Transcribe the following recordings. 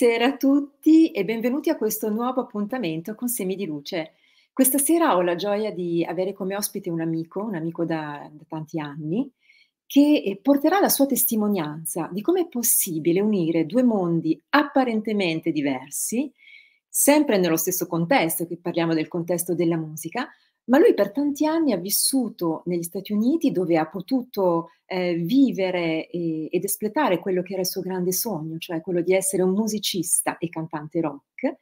Buonasera a tutti e benvenuti a questo nuovo appuntamento con Semi di Luce. Questa sera ho la gioia di avere come ospite un amico, un amico da, da tanti anni, che eh, porterà la sua testimonianza di come è possibile unire due mondi apparentemente diversi, sempre nello stesso contesto, che parliamo del contesto della musica, ma lui per tanti anni ha vissuto negli Stati Uniti dove ha potuto eh, vivere e, ed espletare quello che era il suo grande sogno, cioè quello di essere un musicista e cantante rock,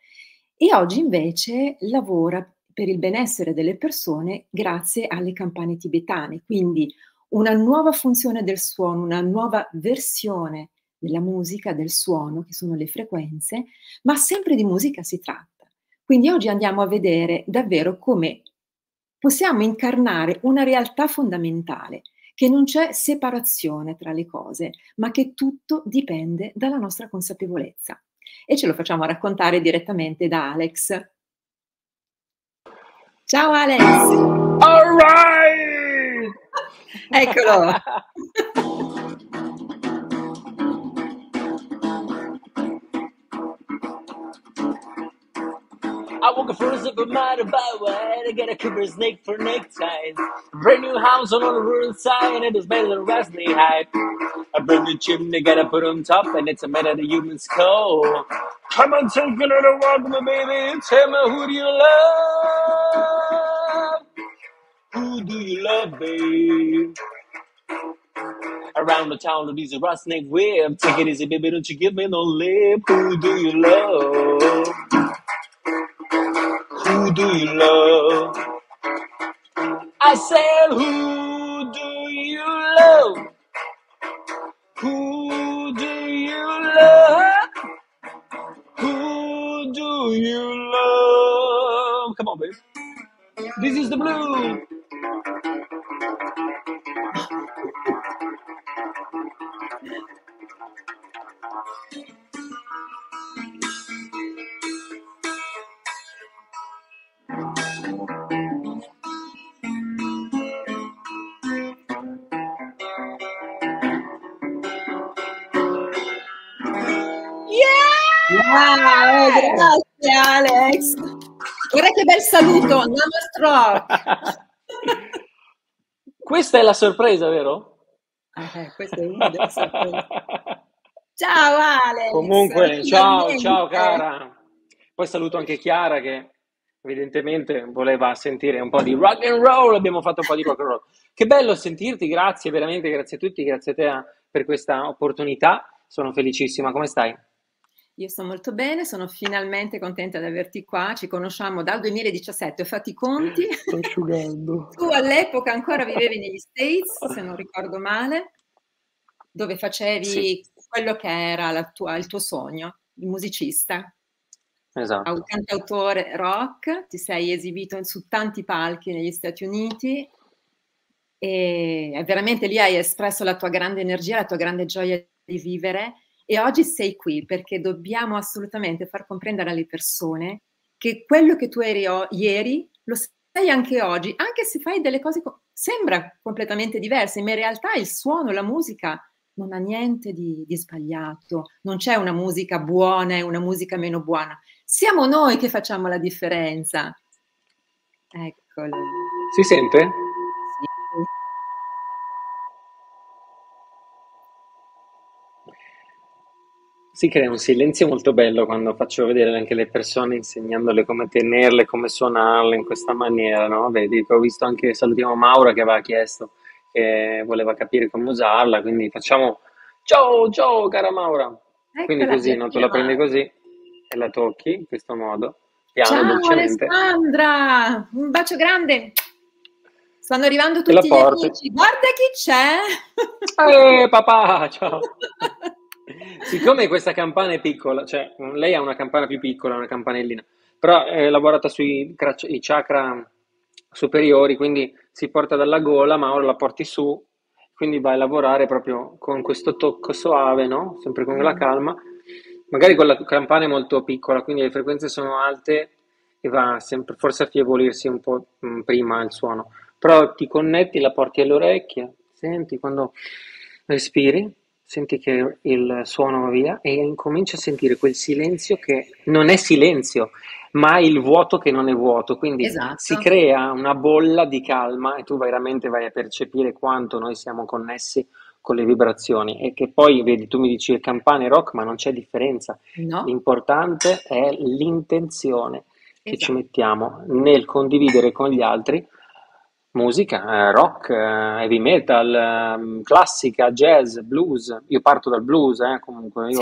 e oggi invece lavora per il benessere delle persone grazie alle campane tibetane, quindi una nuova funzione del suono, una nuova versione della musica, del suono, che sono le frequenze, ma sempre di musica si tratta. Quindi oggi andiamo a vedere davvero come possiamo incarnare una realtà fondamentale, che non c'è separazione tra le cose, ma che tutto dipende dalla nostra consapevolezza. E ce lo facciamo raccontare direttamente da Alex. Ciao Alex! All right! Eccolo! I woke up first up a matter by way I get a cooper snake for neckties. Brand new house on the rural side, and it is better than Wesley height. A brand new chimney gotta put on top, and it's a matter of the human skull. Come on, take another walk, my baby. Tell me who do you love? Who do you love, babe? Around the town, there's a rattlesnake whip. Take it easy, baby, don't you give me no lip. Who do you love? Who do you love? I said, Who do you love? Who do you love? Who do you love? Come on, babe. This is the blue. Bel saluto, Namaste Questa è la sorpresa, vero? Eh, questa è una delle sorprese. Ciao Alex. Comunque, ciao, ciao cara. Poi saluto anche Chiara che evidentemente voleva sentire un po' di rock and roll, abbiamo fatto un po' di rock and roll. Che bello sentirti, grazie veramente, grazie a tutti, grazie a te per questa opportunità. Sono felicissima, come stai? Io sto molto bene, sono finalmente contenta di averti qua, ci conosciamo dal 2017, ho fatto i conti. Sto asciugando. Tu all'epoca ancora vivevi negli States, se non ricordo male, dove facevi Sì, quello che era la tua- il tuo sogno, il musicista, esatto. cantautore rock, ti sei esibito su tanti palchi negli Stati Uniti e veramente lì hai espresso la tua grande energia, la tua grande gioia di vivere e oggi sei qui perché dobbiamo assolutamente far comprendere alle persone che quello che tu eri o- ieri lo sei anche oggi, anche se fai delle cose co- sembra completamente diverse, ma in realtà il suono, la musica non ha niente di, di sbagliato, non c'è una musica buona e una musica meno buona. Siamo noi che facciamo la differenza. Eccolo. Si sente? Sì. Si crea un silenzio molto bello quando faccio vedere anche le persone insegnandole come tenerle, come suonarle in questa maniera, no? Vedi, ho visto anche, salutiamo Maura che aveva chiesto che voleva capire come usarla, quindi facciamo ciao ciao cara Maura. Quindi Eccola, così, ti no? Tu la prendi così e la tocchi in questo modo, piano, Ciao dolcemente, Alessandra, un bacio grande. Stanno arrivando tutti gli amici. Guarda chi c'è. Eh, papà, ciao. Siccome questa campana è piccola, cioè lei ha una campana più piccola, una campanellina, però è lavorata sui chakra superiori, quindi si porta dalla gola, ma ora la porti su, quindi vai a lavorare proprio con questo tocco soave, no? Sempre con la Mm. calma. Magari con la campana è molto piccola, quindi le frequenze sono alte e va sempre forse a affievolirsi un po' mm, prima il suono. Però ti connetti, la porti alle orecchie, senti quando respiri, senti che il suono va via e incominci a sentire quel silenzio che non è silenzio, ma il vuoto che non è vuoto. Quindi si Esatto. crea una bolla di calma e tu veramente vai a percepire quanto noi siamo connessi con le vibrazioni e che poi, vedi, tu mi dici il campane rock, ma non c'è differenza. No, L'importante è l'intenzione che ci esatto. mettiamo nel condividere con gli altri musica, eh, rock, eh, heavy metal, ehm, classica, jazz, blues. Io parto dal blues, eh, comunque. Io,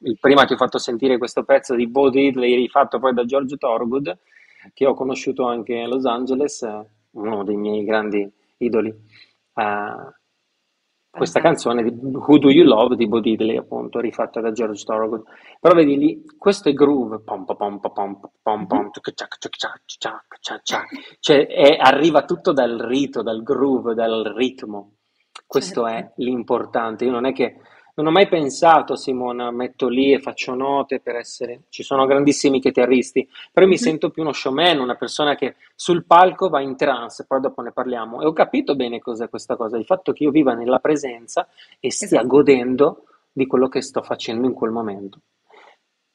Sì, prima ti ho fatto sentire questo pezzo di Bo Diddley rifatto poi da George Thorogood, che ho conosciuto anche a Los Angeles, eh, uno dei miei grandi idoli. Eh, questa canzone di Who Do You Love di Bo Diddley, appunto, rifatta da George Thorogood. Però vedi lì, questo è groove, pom pom pom pom pom cioè è- arriva tutto dal rito, dal groove, dal ritmo. Questo Certo. è l'importante. Io non è che non ho mai pensato, Simona, metto lì e faccio note per essere. Ci sono grandissimi chitarristi, però mi Mhm. sento più uno showman, una persona che sul palco va in trance, poi dopo ne parliamo. E ho capito bene cos'è questa cosa, il fatto che io viva nella presenza e stia Esatto, godendo di quello che sto facendo in quel momento.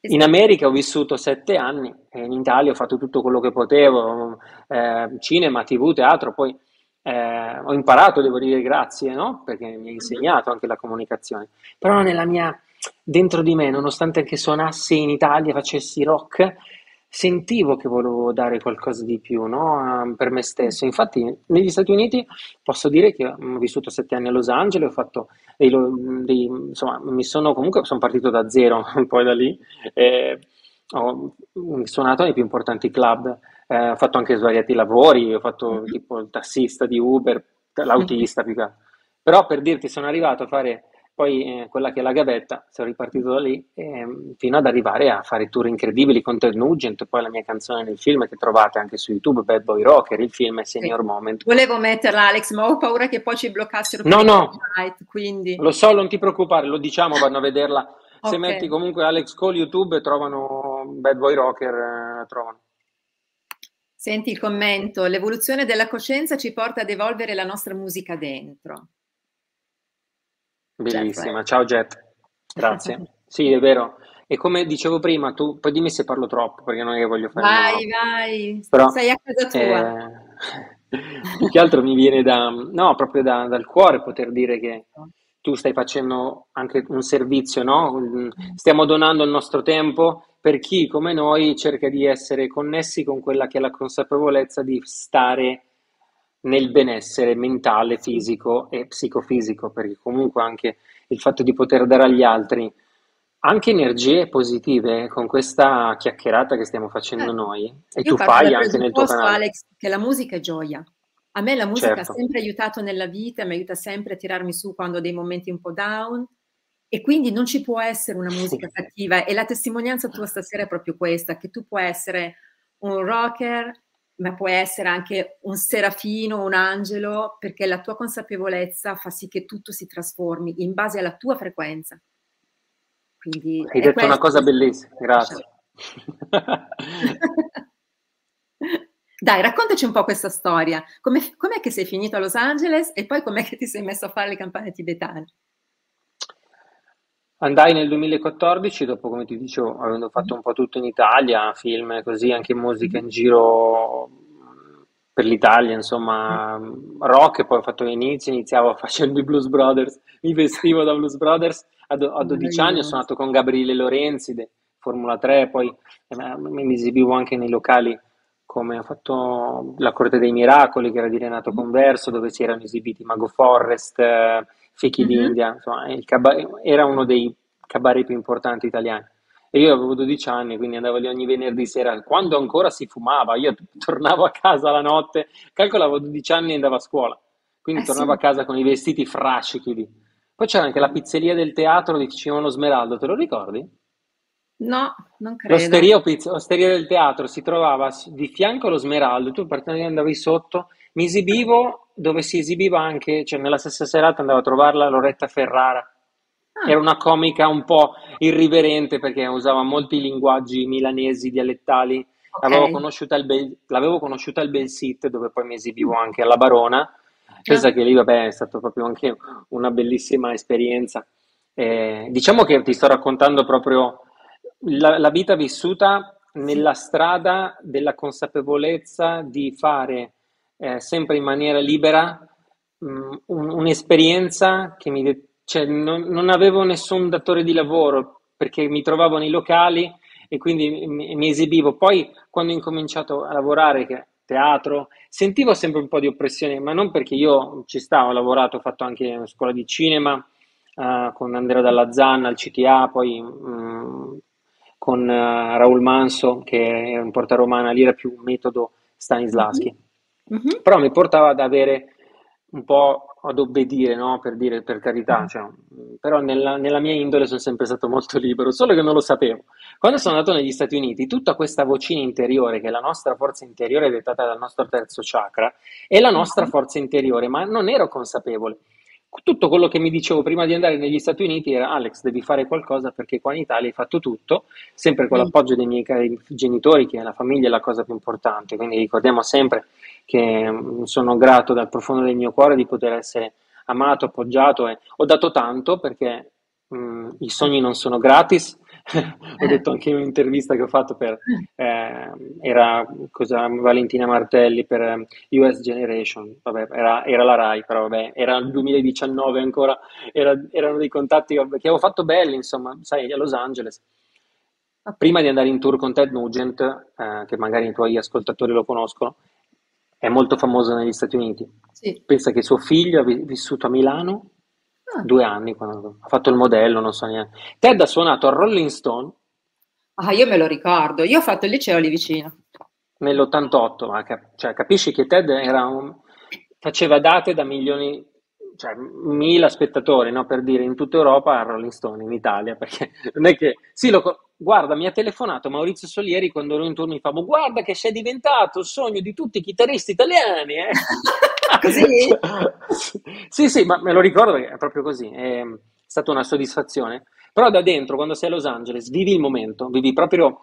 In esatto. America ho vissuto sette anni e in Italia ho fatto tutto quello che potevo, eh, cinema, TV, teatro, poi eh, ho imparato, devo dire grazie, no? Perché mi ha insegnato anche la comunicazione. Però nella mia, dentro di me, nonostante che suonassi in Italia, facessi rock, sentivo che volevo dare qualcosa di più, no? Per me stesso. Infatti, negli Stati Uniti posso dire che ho vissuto sette anni a Los Angeles, dei, dei- insomma, mi sono comunque, sono partito da zero, poi da lì, eh, ho suonato nei più importanti club, eh, ho fatto anche svariati lavori, ho fatto Mhm. tipo il tassista di Uber, l'autista più che. Però per dirti, sono arrivato a fare poi eh, quella che è la gavetta, sono ripartito da lì ehm, fino ad arrivare a fare tour incredibili con Ted Nugent, poi la mia canzone nel film che trovate anche su YouTube, Bad Boy Rocker, il film è Sì. Senior Moment. Volevo metterla, Alex, ma ho paura che poi ci bloccassero No, no, copyright, quindi... lo so, non ti preoccupare, lo diciamo, vanno a vederla. Se Ok. metti comunque Alex Cole YouTube trovano Bad Boy Rocker, eh, trovano. Senti il commento, l'evoluzione della coscienza ci porta ad evolvere la nostra musica dentro. Jet Bellissima, Red. ciao Jet, grazie. Sì, è vero. E come dicevo prima, tu poi dimmi se parlo troppo, perché non è che voglio fare Vai, monologo. vai, Però sei a casa tua. eh, più che altro mi viene da, no, proprio da- dal cuore poter dire che tu stai facendo anche un servizio, no? Stiamo donando il nostro tempo per chi, come noi, cerca di essere connessi con quella che è la consapevolezza di stare nel benessere mentale, fisico e psicofisico, perché comunque anche il fatto di poter dare agli altri anche energie positive con questa chiacchierata che stiamo facendo certo. noi, e tu fai anche nel tuo canale. Alex, che la musica è gioia. A me la musica ha Certo, sempre aiutato nella vita, mi aiuta sempre a tirarmi su quando ho dei momenti un po' down. E quindi non ci può essere una musica cattiva. E la testimonianza tua stasera è proprio questa, che tu puoi essere un rocker, ma puoi essere anche un serafino, un angelo, perché la tua consapevolezza fa sì che tutto si trasformi in base alla tua frequenza. Quindi hai detto una cosa bellissima, grazie. Dai, raccontaci un po' questa storia. Come, com'è che sei finito a Los Angeles e poi com'è che ti sei messo a fare le campane tibetane? Andai nel 2014, dopo, come ti dicevo, avendo fatto Mhm. un po' tutto in Italia, film così, anche musica in giro mh, per l'Italia, insomma, rock, poi ho fatto l'inizio, iniziavo facendo i Blues Brothers, mi vestivo da Blues Brothers, a, do- a 12 anni ho suonato con Gabriele Lorenzi, de Formula 3, poi eh, mi esibivo anche nei locali come ho fatto la Corte dei Miracoli, che era di Renato Converso, dove si erano esibiti Mago Forrest, eh, Fichi mm-hmm. d'India, insomma, cab- era uno dei cabaret più importanti italiani. E io avevo 12 anni, quindi andavo lì ogni venerdì sera, quando ancora si fumava, io tornavo a casa la notte, calcolavo 12 anni e andavo a scuola, quindi eh tornavo sì. a casa con i vestiti frascichi lì. Poi c'era anche la pizzeria del teatro di Cimolo Smeraldo, te lo ricordi? No, non credo. L'osteria, osteria del teatro si trovava di fianco allo Smeraldo, tu andavi sotto, mi esibivo dove si esibiva anche, cioè nella stessa serata andavo a trovarla Loretta Ferrara, Ah. Era una comica un po' irriverente perché usava molti linguaggi milanesi dialettali. Okay. L'avevo, conosciuta al Bel, l'avevo conosciuta al Belsit, dove poi mi esibivo anche alla Barona. Pensa ah. che lì, vabbè, è stata proprio anche una bellissima esperienza. Eh, diciamo che ti sto raccontando proprio la, la vita vissuta nella strada della consapevolezza di fare eh, sempre in maniera libera mh, mm, un, un'esperienza che mi, cioè, non, non, avevo nessun datore di lavoro perché mi trovavo nei locali e quindi mi, mi esibivo. Poi quando ho incominciato a lavorare, che teatro, sentivo sempre un po' di oppressione, ma non perché io ci stavo, ho lavorato, ho fatto anche una scuola di cinema uh, con Andrea Dalla Zanna al CTA, poi um, con uh, Raul Manso, che è un portaromana, lì era più un metodo Stanislaschi. Mm-hmm. Però mi portava ad avere un po' ad obbedire, no? per dire per carità, mm. cioè, però nella, nella, mia indole sono sempre stato molto libero, solo che non lo sapevo. Quando sono andato negli Stati Uniti, tutta questa vocina interiore, che è la nostra forza interiore dettata dal nostro terzo chakra, è la nostra mm. forza interiore, ma non ero consapevole. Tutto quello che mi dicevo prima di andare negli Stati Uniti era Alex, devi fare qualcosa perché qua in Italia hai fatto tutto, sempre con mm. l'appoggio dei miei cari genitori, che la famiglia è la cosa più importante, quindi ricordiamo sempre che mm, sono grato dal profondo del mio cuore di poter essere amato, appoggiato e ho dato tanto perché mh, mm, i sogni non sono gratis. Ho detto anche in un'intervista che ho fatto per eh, era cosa, Valentina Martelli per eh, US Generation, vabbè, era, era, la RAI, però vabbè, era il 2019 ancora, era, erano dei contatti che avevo fatto belli, insomma, sai, a Los Angeles. Prima di andare in tour con Ted Nugent, eh, che magari i tuoi ascoltatori lo conoscono, è molto famoso negli Stati Uniti. Sì. Pensa che suo figlio ha vissuto a Milano ah. due anni quando ha fatto il modello, non so neanche. Ted ha suonato a Rolling Stone. Ah, io me lo ricordo, io ho fatto il liceo lì vicino. Nell'88, ma cap- cioè, capisci che Ted un... faceva date da milioni cioè, mila spettatori, no? per dire, in tutta Europa a Rolling Stone, in Italia, perché non è che... Sì, lo, guarda, mi ha telefonato Maurizio Solieri quando ero in turno in Fabo, guarda che sei diventato il sogno di tutti i chitarristi italiani, eh? così? sì, sì, ma me lo ricordo perché è proprio così, è stata una soddisfazione. Però da dentro, quando sei a Los Angeles, vivi il momento, vivi proprio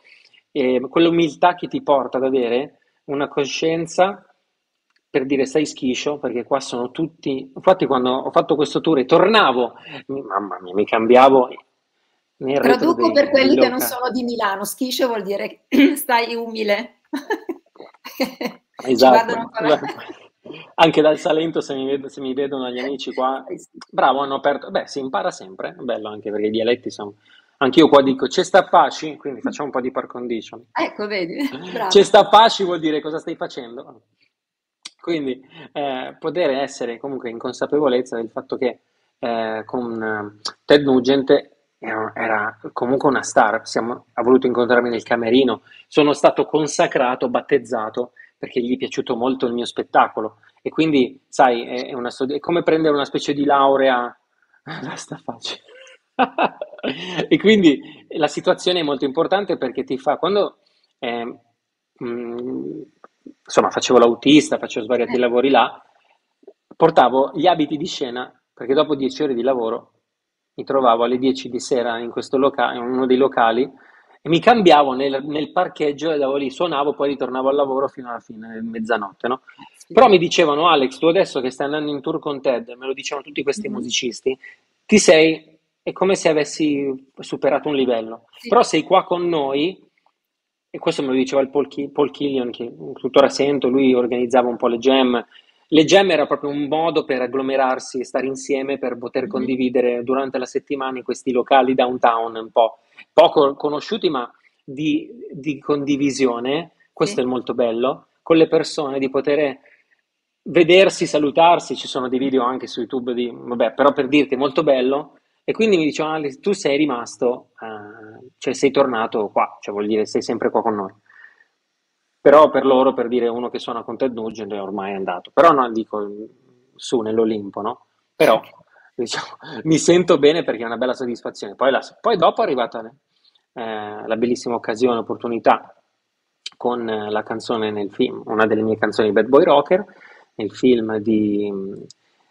eh, quell'umiltà che ti porta ad avere una coscienza per dire stai schiscio, perché qua sono tutti... Infatti quando ho fatto questo tour e tornavo, mamma mia, mi cambiavo nel Traduco per quelli che non sono di Milano, schiscio vuol dire stai umile. esatto. Anche dal Salento, se mi, vedo, se mi, vedono gli amici qua, bravo, hanno aperto. Beh, si impara sempre, è bello anche perché i dialetti sono. Anche io qua dico c'è sta Paci, quindi facciamo un po' di par condition. Ecco, vedi. Bravo. C'è sta Paci vuol dire cosa stai facendo. Quindi eh, poter essere comunque in consapevolezza del fatto che eh, con eh, Ted Nugent era, era, comunque una star, Siamo, ha voluto incontrarmi nel camerino, sono stato consacrato, battezzato perché gli è piaciuto molto il mio spettacolo e quindi sai è, una, è come prendere una specie di laurea, basta facile. e quindi la situazione è molto importante perché ti fa quando eh, mh, mm, insomma, facevo l'autista, facevo svariati eh. lavori là, portavo gli abiti di scena perché dopo dieci ore di lavoro mi trovavo alle 10 di sera in, questo loca- in uno dei locali mi cambiavo nel, nel parcheggio e andavo lì, suonavo, poi ritornavo al lavoro fino alla fine, mezzanotte, no? Sì. Però mi dicevano, Alex, tu adesso che stai andando in tour con Ted, me lo dicevano tutti questi mm-hmm. musicisti, ti sei, è come se avessi superato un livello, sì. però sei qua con noi e questo me lo diceva il Paul, Paul Killian, che tuttora sento, lui organizzava un po' le jam. Le jam era proprio un modo per agglomerarsi e stare insieme per poter Mhm. condividere durante la settimana in questi locali downtown un po' poco conosciuti, ma di, di condivisione. Questo Sì. è molto bello, con le persone, di poter vedersi, salutarsi. Ci sono dei video anche su YouTube, di, vabbè, però per dirti è molto bello. E quindi mi dicevano, "Ale, tu sei rimasto, eh, cioè sei tornato qua, cioè vuol dire sei sempre qua con noi. Però per loro, per dire uno che suona con Ted Nugent è ormai andato. Però non dico su nell'Olimpo, no? Però diciamo, mi sento bene perché è una bella soddisfazione. Poi, la- poi dopo è arrivata eh, la bellissima occasione, opportunità con eh, la canzone nel film, una delle mie canzoni Bad Boy Rocker, nel film di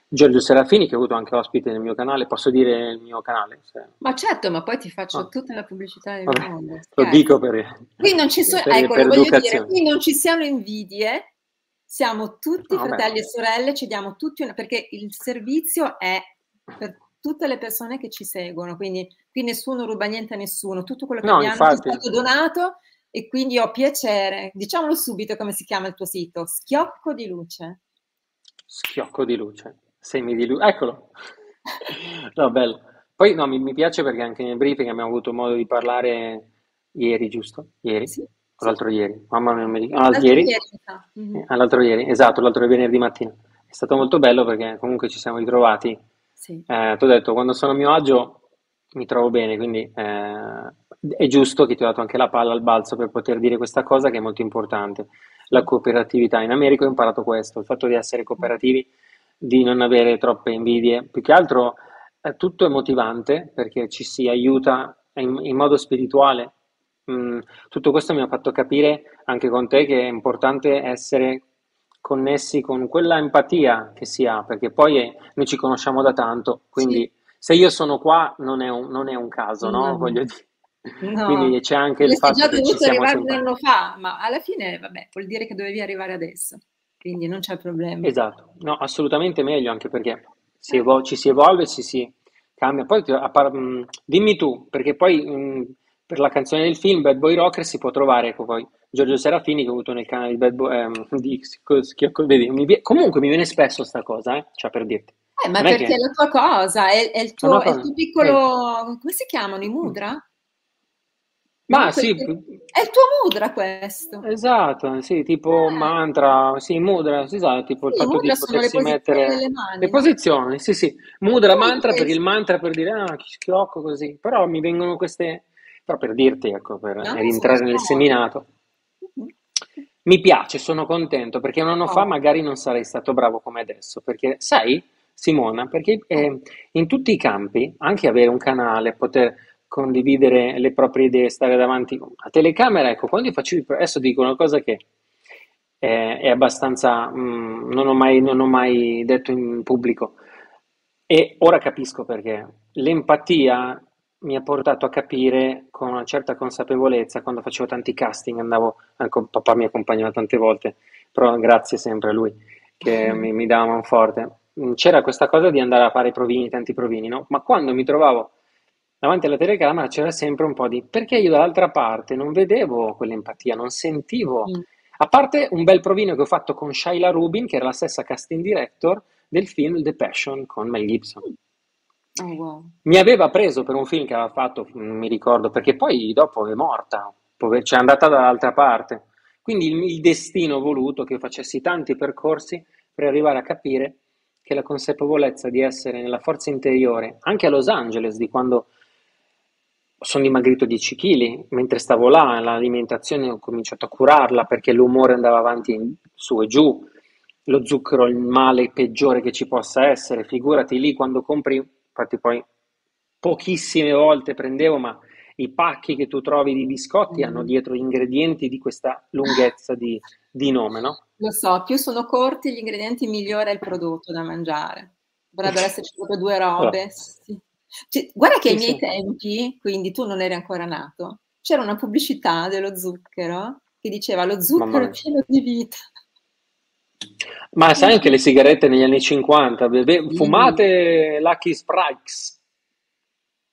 Giorgio Serafini, che ho avuto anche ospite nel mio canale. Posso dire il mio canale? Se- Ma certo, ma poi ti faccio Ah. tutta la pubblicità del Vabbè, mondo. lo dico per, Qui non ci sono, per- ecco, per voglio dire, qui non ci siano invidie, siamo tutti vabbè. fratelli e sorelle, ci diamo tutti una, perché il servizio è per tutte le persone che ci seguono, quindi qui nessuno ruba niente a nessuno, tutto quello che No, abbiamo è infatti. stato donato e quindi ho piacere, diciamolo subito come si chiama il tuo sito, Schiocco di Luce. Schiocco di luce, semi di luce, eccolo. No, bello. Poi no, mi, mi piace perché anche nel briefing abbiamo avuto modo di parlare ieri, giusto? Ieri? Sì, O sì. l'altro ieri? Mamma mia, non mi ricordo. Ah, L'altro ieri? ieri, sa. Mhm. Eh, l'altro ieri, esatto, l'altro venerdì mattina. È stato molto bello perché comunque ci siamo ritrovati. Sì. Eh, ti ho detto, quando sono a mio agio mi trovo bene, quindi eh, è giusto che ti ho dato anche la palla al balzo per poter dire questa cosa che è molto importante. La cooperatività. In America ho imparato questo, il fatto di essere cooperativi, di non avere troppe invidie. Più che altro eh, tutto è motivante perché ci si aiuta in, in modo spirituale. Mm, tutto questo mi ha fatto capire anche con te che è importante essere connessi con quella empatia che si ha, perché poi è- noi ci conosciamo da tanto, quindi se io sono qua non è un, non è un caso, no? No. Voglio dire. No, Quindi c'è anche il fatto che ci siamo arrivare un anno fa, ma alla fine, vabbè, vuol dire che dovevi arrivare adesso, quindi non c'è problema. Esatto, no, assolutamente meglio, anche perché si evo- ci si evolve, ci si cambia. Poi par- mh, dimmi tu, perché poi mh, per la canzone del film Bad Boy Rocker si può trovare, ecco poi Giorgio Serafini che ho avuto nel canale di Bad Boy, ehm, di vedi, mi comunque mi viene spesso sta cosa, eh, cioè per dirti. Eh, ma Non è perché che- è la tua cosa, è, è il È tuo, è il tuo piccolo, come si chiamano, i mudra? Ma sì, È il tuo mudra questo. esatto, sì, tipo Eh. mantra, sì, mudra, sì, esatto, tipo il Sì, i fatto di potersi mettere le posizioni, sì, sì, mudra, Poi mantra, perché il mantra per dire, ah, chi schiocco così, però mi vengono queste, però per dirti, ecco, per No, rientrare nel seminato, Mhm. mi piace, sono contento, perché un anno fa Oh. magari non sarei stato bravo come adesso, perché sai, Simona, perché eh, in tutti i campi, anche avere un canale, poter condividere le proprie idee, stare davanti a telecamera, ecco, quando io faccio il, adesso dico una cosa che è, è abbastanza, mm, non ho mai, non ho mai detto in pubblico e ora capisco perché. L'empatia mi ha portato a capire con una certa consapevolezza quando facevo tanti casting, andavo, anche papà mi accompagnava tante volte, però grazie sempre a lui che mi, mi dava man forte. Mm, C'era questa cosa di andare a fare provini, tanti provini, no? Ma quando mi trovavo davanti alla telecamera c'era sempre un po' di perché io dall'altra parte non vedevo quell'empatia, non sentivo. Mm. A parte un bel provino che ho fatto con Shaila Rubin, che era la stessa casting director del film The Passion con Mel Gibson. Oh, wow. Mi aveva preso per un film che aveva fatto, non mi ricordo, perché poi dopo è morta, cioè è andata dall'altra parte. Quindi il, il destino ha voluto che io facessi tanti percorsi per arrivare a capire che la consapevolezza di essere nella forza interiore, anche a Los Angeles, di quando sono dimagrito 10 kg, mentre stavo là, l'alimentazione ho cominciato a curarla perché l'umore andava avanti su e giù, lo zucchero è il male peggiore che ci possa essere, figurati lì quando compri, infatti poi pochissime volte prendevo, ma i pacchi che tu trovi di biscotti Mm. hanno dietro ingredienti di questa lunghezza di, di nome, no? Lo so, più sono corti gli ingredienti, migliore è il prodotto da mangiare. Dovrebbero esserci proprio due robe. sì. Cioè, guarda che ai miei tempi, quindi tu non eri ancora nato, c'era una pubblicità dello zucchero che diceva lo zucchero pieno di vita. Ma sai anche le sigarette negli anni 50, beve- fumate Lucky Strikes.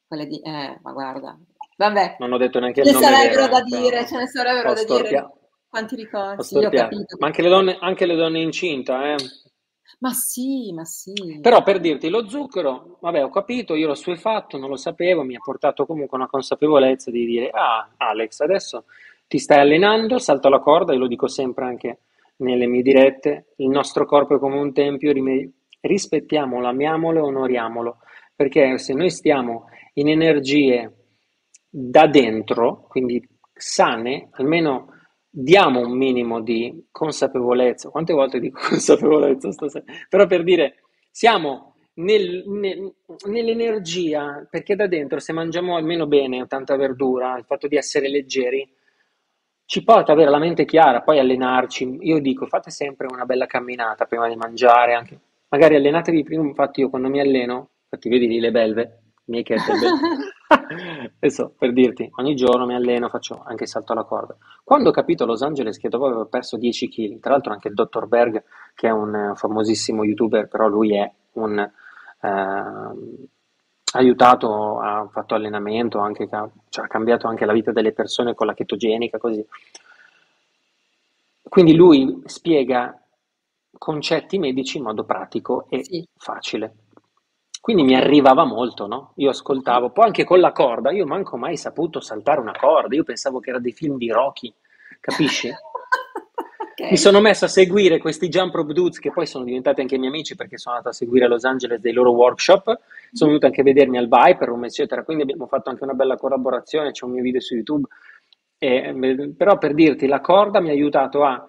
Quelle di, eh, ma guarda, Vabbè. Non ho detto neanche ce il nome ne sarebbero da dire, ce ne sarebbero da storpia- dire. Quanti ricordi? Ma anche le donne, anche le donne incinta, eh. Ma sì, ma sì. Però per dirti, lo zucchero, vabbè, ho capito, io l'ho suefatto, non lo sapevo, mi ha portato comunque una consapevolezza di dire, ah, Alex, adesso ti stai allenando, salto la corda, io lo dico sempre anche nelle mie dirette, il nostro corpo è come un tempio, rispettiamolo, amiamolo e onoriamolo, perché se noi stiamo in energie da dentro, quindi sane, almeno diamo un minimo di consapevolezza. Quante volte dico consapevolezza stasera? Però per dire, siamo nel- nel- nell'energia, perché da dentro se mangiamo almeno bene, tanta verdura, il fatto di essere leggeri, ci porta ad avere la mente chiara, poi allenarci. Io dico, fate sempre una bella camminata prima di mangiare, anche. Magari allenatevi prima, infatti io quando mi alleno, infatti vedi lì le belve, miei kettlebell. Adesso per dirti, ogni giorno mi alleno, faccio anche salto alla corda. Quando ho capito a Los Angeles che dopo avevo perso 10 kg, tra l'altro anche il dottor Berg, che è un eh, famosissimo youtuber, però lui è un eh, aiutato, ha fatto allenamento, anche, cioè, ha cambiato anche la vita delle persone con la chetogenica, così. Quindi lui spiega concetti medici in modo pratico e Sì, facile. Quindi mi arrivava molto, no? Io ascoltavo, poi anche con la corda, io manco mai saputo saltare una corda, io pensavo che era dei film di Rocky, capisci? Mi Ok. sono messo a seguire questi jump rope dudes che poi sono diventati anche miei amici perché sono andato a seguire a Los Angeles dei loro workshop, sono venuti anche a vedermi al Viper eccetera, quindi abbiamo fatto anche una bella collaborazione, c'è un mio video su YouTube, E, beh, però per dirti, la corda mi ha aiutato a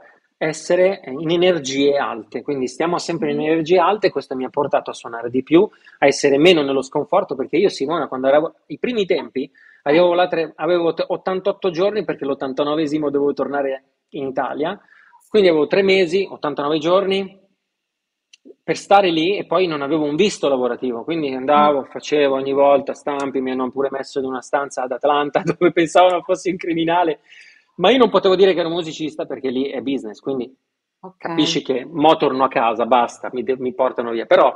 essere in energie alte, quindi stiamo sempre in Mhm. energie alte, questo mi ha portato a suonare di più, a essere meno nello sconforto, perché io Simona, quando ero i primi tempi, avevo, tre- avevo t- 88 giorni perché l'89esimo dovevo tornare in Italia, quindi avevo tre mesi, 89 giorni per stare lì e poi non avevo un visto lavorativo, quindi Mm. andavo, facevo ogni volta stampi, mi hanno pure messo in una stanza ad Atlanta dove pensavano fossi un criminale, ma io non potevo dire che ero musicista perché lì è business, quindi Ok. capisci che mo torno a casa, basta, mi, de- mi portano via, però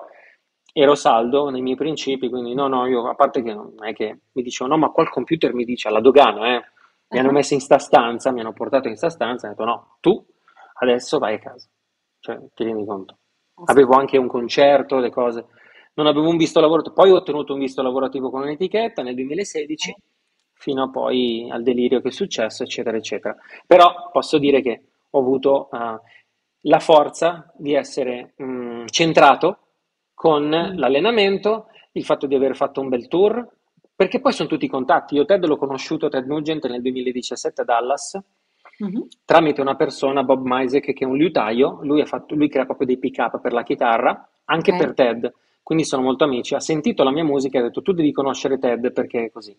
ero saldo nei miei principi, quindi no, no, io a parte che non è che mi dicevano no, ma qua il computer mi dice alla dogana, eh, mi hanno Ah, messo in sta stanza, mi hanno portato in sta stanza, e ho detto no, tu adesso vai a casa, cioè ti rendi conto. Avevo anche un concerto, le cose. Non avevo un visto lavorativo, poi ho ottenuto un visto lavorativo con un'etichetta nel 2016, fino a poi al delirio che è successo, eccetera, eccetera. Però posso dire che ho avuto eh, la forza di essere mh, centrato con Mm. l'allenamento, il fatto di aver fatto un bel tour, perché poi sono tutti i contatti. Io Ted l'ho conosciuto, Ted Nugent, nel 2017 a Dallas, Mhm. tramite una persona, Bob Misek, che è un liutaio, lui, ha fatto, lui crea proprio dei pick-up per la chitarra, anche Ok. per Ted, quindi sono molto amici. Ha sentito la mia musica e ha detto tu devi conoscere Ted perché è così.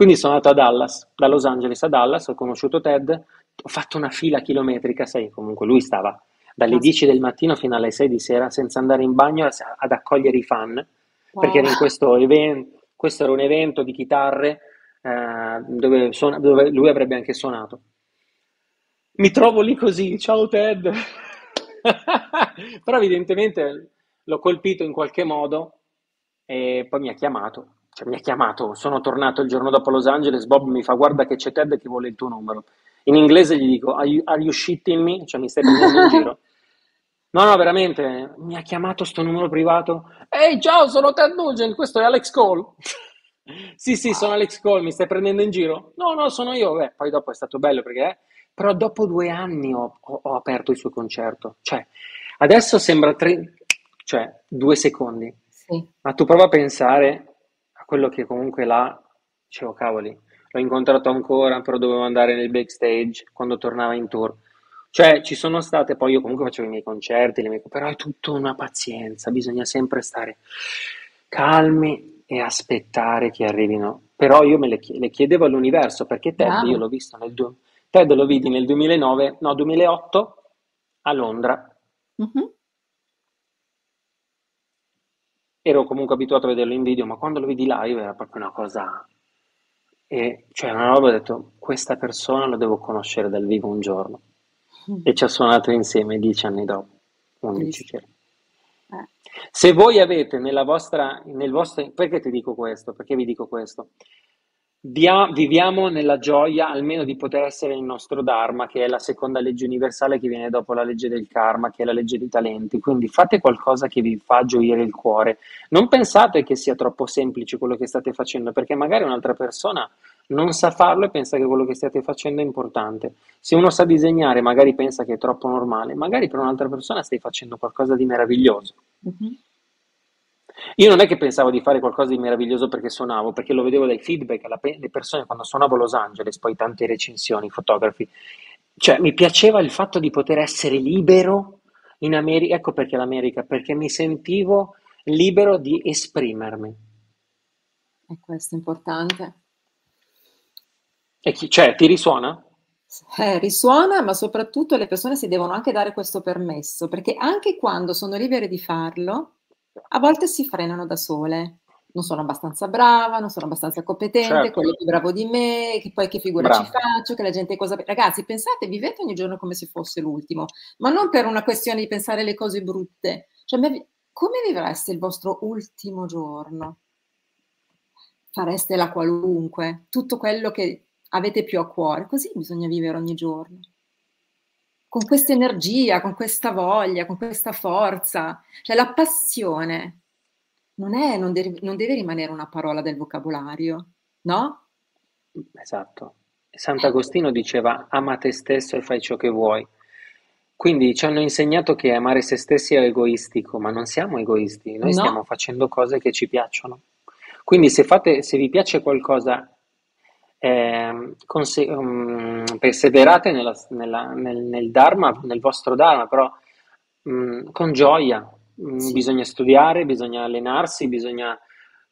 Quindi sono andato a Dallas, da Los Angeles a Dallas, ho conosciuto Ted, ho fatto una fila chilometrica, sai, comunque lui stava dalle 10 Caspita. del mattino fino alle 6 di sera senza andare in bagno ad accogliere i fan, perché Wow. era in questo evento, questo era un evento di chitarre eh, dove, suona- dove lui avrebbe anche suonato. Mi trovo lì così, ciao Ted. Però evidentemente l'ho colpito in qualche modo e poi mi ha chiamato. Cioè, mi ha chiamato, sono tornato il giorno dopo a Los Angeles, Bob mi fa guarda che c'è Ted che vuole il tuo numero. In inglese gli dico, are you, are you shitting me? Cioè mi stai prendendo in giro? No, no, veramente, mi ha chiamato sto numero privato. Ehi, ciao, sono Ted Nugent, questo è Alex Cole. Sì, sì, sono. Alex Cole, mi stai prendendo in giro? No, no, sono io. Beh, poi dopo è stato bello perché... eh, Però dopo due anni ho, ho- ho aperto il suo concerto. Cioè, adesso sembra tre... Cioè, due secondi. Sì. Ma tu prova a pensare quello che comunque là... Dicevo, cavoli, l'ho incontrato ancora, però dovevo andare nel backstage quando tornava in tour. Cioè, ci sono state, poi io comunque facevo i miei concerti, le mie- però è tutta una pazienza, bisogna sempre stare calmi e aspettare che arrivino. Però io me le, le chiedevo all'universo, perché Ted io Bravo. l'ho visto nel, du- Ted lo vidi nel 2009, no, 2008 a Londra. Mhm. Ero comunque abituato a vederlo in video, ma quando lo vidi live era proprio una cosa... E cioè una roba ho detto, questa persona lo devo conoscere dal vivo un giorno. E ci ha suonato insieme dieci anni dopo, 11 Bellissimo. circa. Eh. Se voi avete nella vostra, nel vostro, perché ti dico questo? Perché vi dico questo? Dia- viviamo nella gioia almeno di poter essere il nostro Dharma, che è la seconda legge universale che viene dopo la legge del karma, che è la legge dei talenti. Quindi fate qualcosa che vi fa gioire il cuore. Non pensate che sia troppo semplice quello che state facendo, perché magari un'altra persona non sa farlo e pensa che quello che state facendo è importante. Se uno sa disegnare, magari pensa che è troppo normale, magari per un'altra persona stai facendo qualcosa di meraviglioso. Mm-hmm. Io non è che pensavo di fare qualcosa di meraviglioso perché suonavo, perché lo vedevo dai feedback, alle le persone quando suonavo a Los Angeles, poi tante recensioni, fotografi, cioè mi piaceva il fatto di poter essere libero in America, ecco perché l'America, perché mi sentivo libero di esprimermi. E questo è importante. E chi, cioè, ti risuona? Eh, risuona, ma soprattutto le persone si devono anche dare questo permesso, perché anche quando sono libere di farlo, a volte si frenano da sole. Non sono abbastanza brava, non sono abbastanza competente, certo. quello più bravo di me, che poi che figura Bravo. ci faccio, che la gente cosa... Ragazzi, pensate, vivete ogni giorno come se fosse l'ultimo, ma non per una questione di pensare le cose brutte. Cioè, come vivreste il vostro ultimo giorno? Fareste la qualunque, tutto quello che avete più a cuore, così bisogna vivere ogni giorno con questa energia, con questa voglia, con questa forza. Cioè la passione non, è, non, deve, non deve rimanere una parola del vocabolario, no? Esatto. Sant'Agostino diceva ama te stesso e fai ciò che vuoi. Quindi ci hanno insegnato che amare se stessi è egoistico, ma non siamo egoisti, noi no. stiamo facendo cose che ci piacciono. Quindi se, fate, se vi piace qualcosa eh, conse- um, perseverate nella, nella, nel, nel, Dharma, nel vostro Dharma, però um, con gioia. Um, sì. Bisogna studiare, bisogna allenarsi, bisogna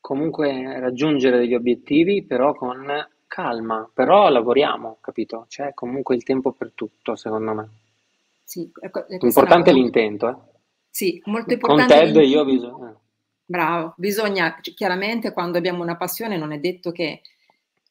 comunque raggiungere degli obiettivi, però con calma. Però lavoriamo, capito? C'è comunque il tempo per tutto, secondo me. Sì, ecco, importante è l'intento. Eh? Sì, molto importante. Con Ted io bisogna... Bravo, bisogna, chiaramente quando abbiamo una passione non è detto che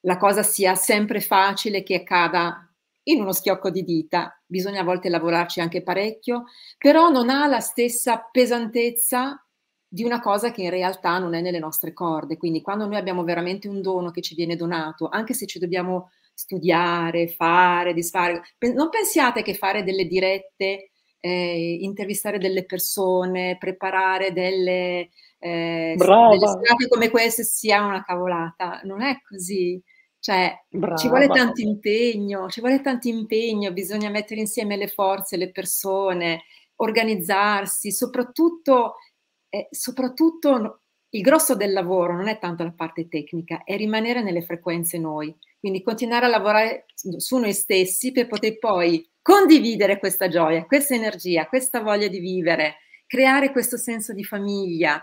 la cosa sia sempre facile che accada in uno schiocco di dita, bisogna a volte lavorarci anche parecchio, però non ha la stessa pesantezza di una cosa che in realtà non è nelle nostre corde. Quindi quando noi abbiamo veramente un dono che ci viene donato, anche se ci dobbiamo studiare, fare, disfare, non pensiate che fare delle dirette, eh, intervistare delle persone, preparare delle, eh, delle serate come queste sia una cavolata. Non è così. Cioè, Brava. ci vuole tanto impegno, ci vuole tanto impegno, bisogna mettere insieme le forze, le persone, organizzarsi, soprattutto, eh, soprattutto il grosso del lavoro non è tanto la parte tecnica, è rimanere nelle frequenze noi, quindi continuare a lavorare su noi stessi per poter poi condividere questa gioia, questa energia, questa voglia di vivere, creare questo senso di famiglia,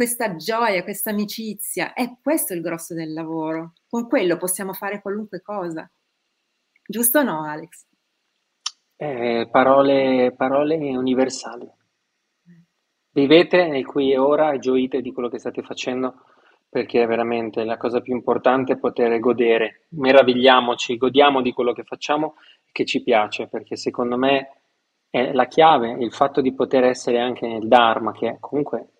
questa gioia, questa amicizia, è questo il grosso del lavoro. Con quello possiamo fare qualunque cosa. Giusto o no, Alex? Eh, parole, parole universali. Vivete nel qui e ora e gioite di quello che state facendo perché è veramente la cosa più importante è poter godere, meravigliamoci, godiamo di quello che facciamo che ci piace, perché secondo me è la chiave, il fatto di poter essere anche nel Dharma, che comunque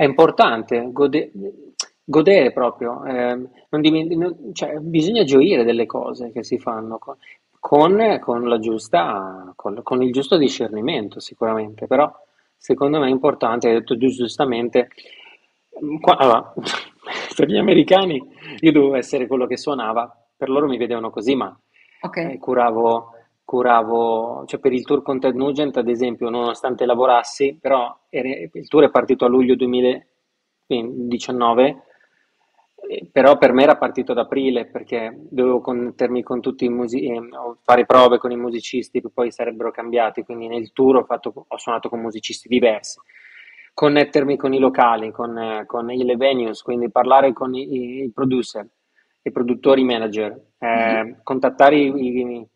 è importante gode- godere proprio, eh, diment- non, cioè, bisogna gioire delle cose che si fanno con, con, con, la giusta, con, con il giusto discernimento sicuramente, però secondo me è importante, hai detto giustamente, qua, allora, per gli americani io dovevo essere quello che suonava, per loro mi vedevano così, ma okay. eh, curavo curavo, cioè per il tour con Ted Nugent ad esempio, nonostante lavorassi, però il tour è partito a luglio 2019, però per me era partito ad aprile perché dovevo connettermi con tutti i musici, fare prove con i musicisti che poi sarebbero cambiati, quindi nel tour ho, fatto, ho suonato con musicisti diversi. Connettermi con i locali, con, con i venues, quindi parlare con i, i producer, i produttori manager, eh, mm-hmm. contattare i, i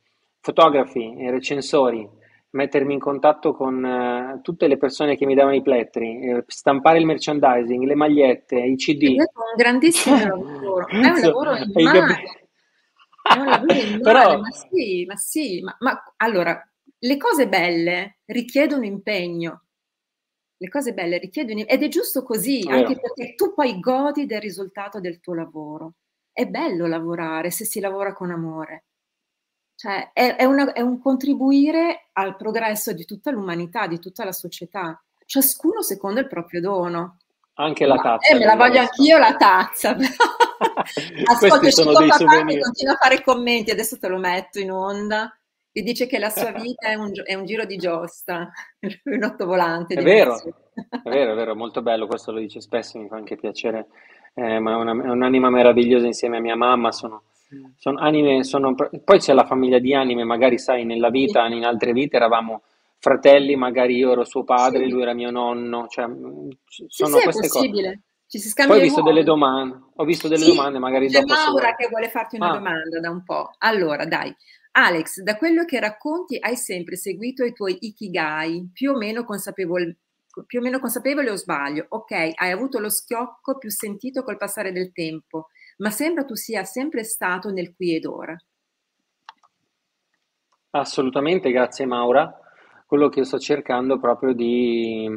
fotografi, recensori, mettermi in contatto con uh, tutte le persone che mi davano i plettri, eh, stampare il merchandising, le magliette, i CD. È un grandissimo lavoro, è un lavoro immane. È un lavoro immane, Però... ma sì, ma sì, ma, ma allora, le cose belle richiedono impegno. Le cose belle richiedono ed è giusto così, Vero. anche perché tu poi godi del risultato del tuo lavoro. è bello lavorare se si lavora con amore. Cioè, è, è, una, è un contribuire al progresso di tutta l'umanità, di tutta la società, ciascuno secondo il proprio dono. Anche la tazza. Eh, me la voglio anch'io la tazza. Ascolta, sono dei souvenir. continua a fare commenti, adesso te lo metto in onda. Vi dice che la sua vita è un, è un giro di giostra, un ottovolante. È vero, è vero, è vero, molto bello, questo lo dice spesso, mi fa anche piacere. Eh, ma è, una, è un'anima meravigliosa insieme a mia mamma, sono, sono anime, sono, poi c'è la famiglia di anime, magari sai, nella vita, sì. in altre vite eravamo fratelli, magari io ero suo padre, sì. lui era mio nonno, cioè, sono sì, queste cose. Ci si scambia Poi ho visto delle domande, ho visto delle domande, magari c'è dopo. C'è Maura che vuole farti una ah. domanda da un po'. Allora, dai. Alex, da quello che racconti hai sempre seguito i tuoi ikigai, più o meno consapevole, più o meno consapevole o sbaglio? Ok, hai avuto lo schiocco più sentito col passare del tempo, ma sembra tu sia sempre stato nel qui ed ora. Assolutamente, grazie Maura quello che sto cercando proprio di,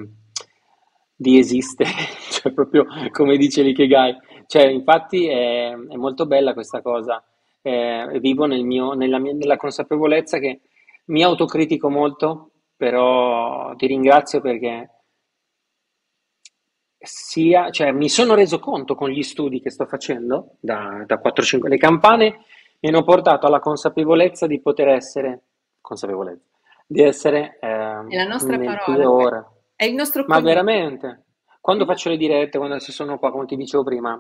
di esistere, cioè proprio come dice l'Ikigai. Cioè, infatti è, è molto bella questa cosa. Eh, vivo nel mio, nella, mia, nella consapevolezza che mi autocritico molto, però ti ringrazio perché sia, cioè, mi sono reso conto con gli studi che sto facendo da, da 4-5 le campane mi hanno portato alla consapevolezza di poter essere consapevolezza di essere eh, è la nostra parola, ora. È il nostro Ma veramente, quando faccio le dirette, quando sono qua, come ti dicevo prima,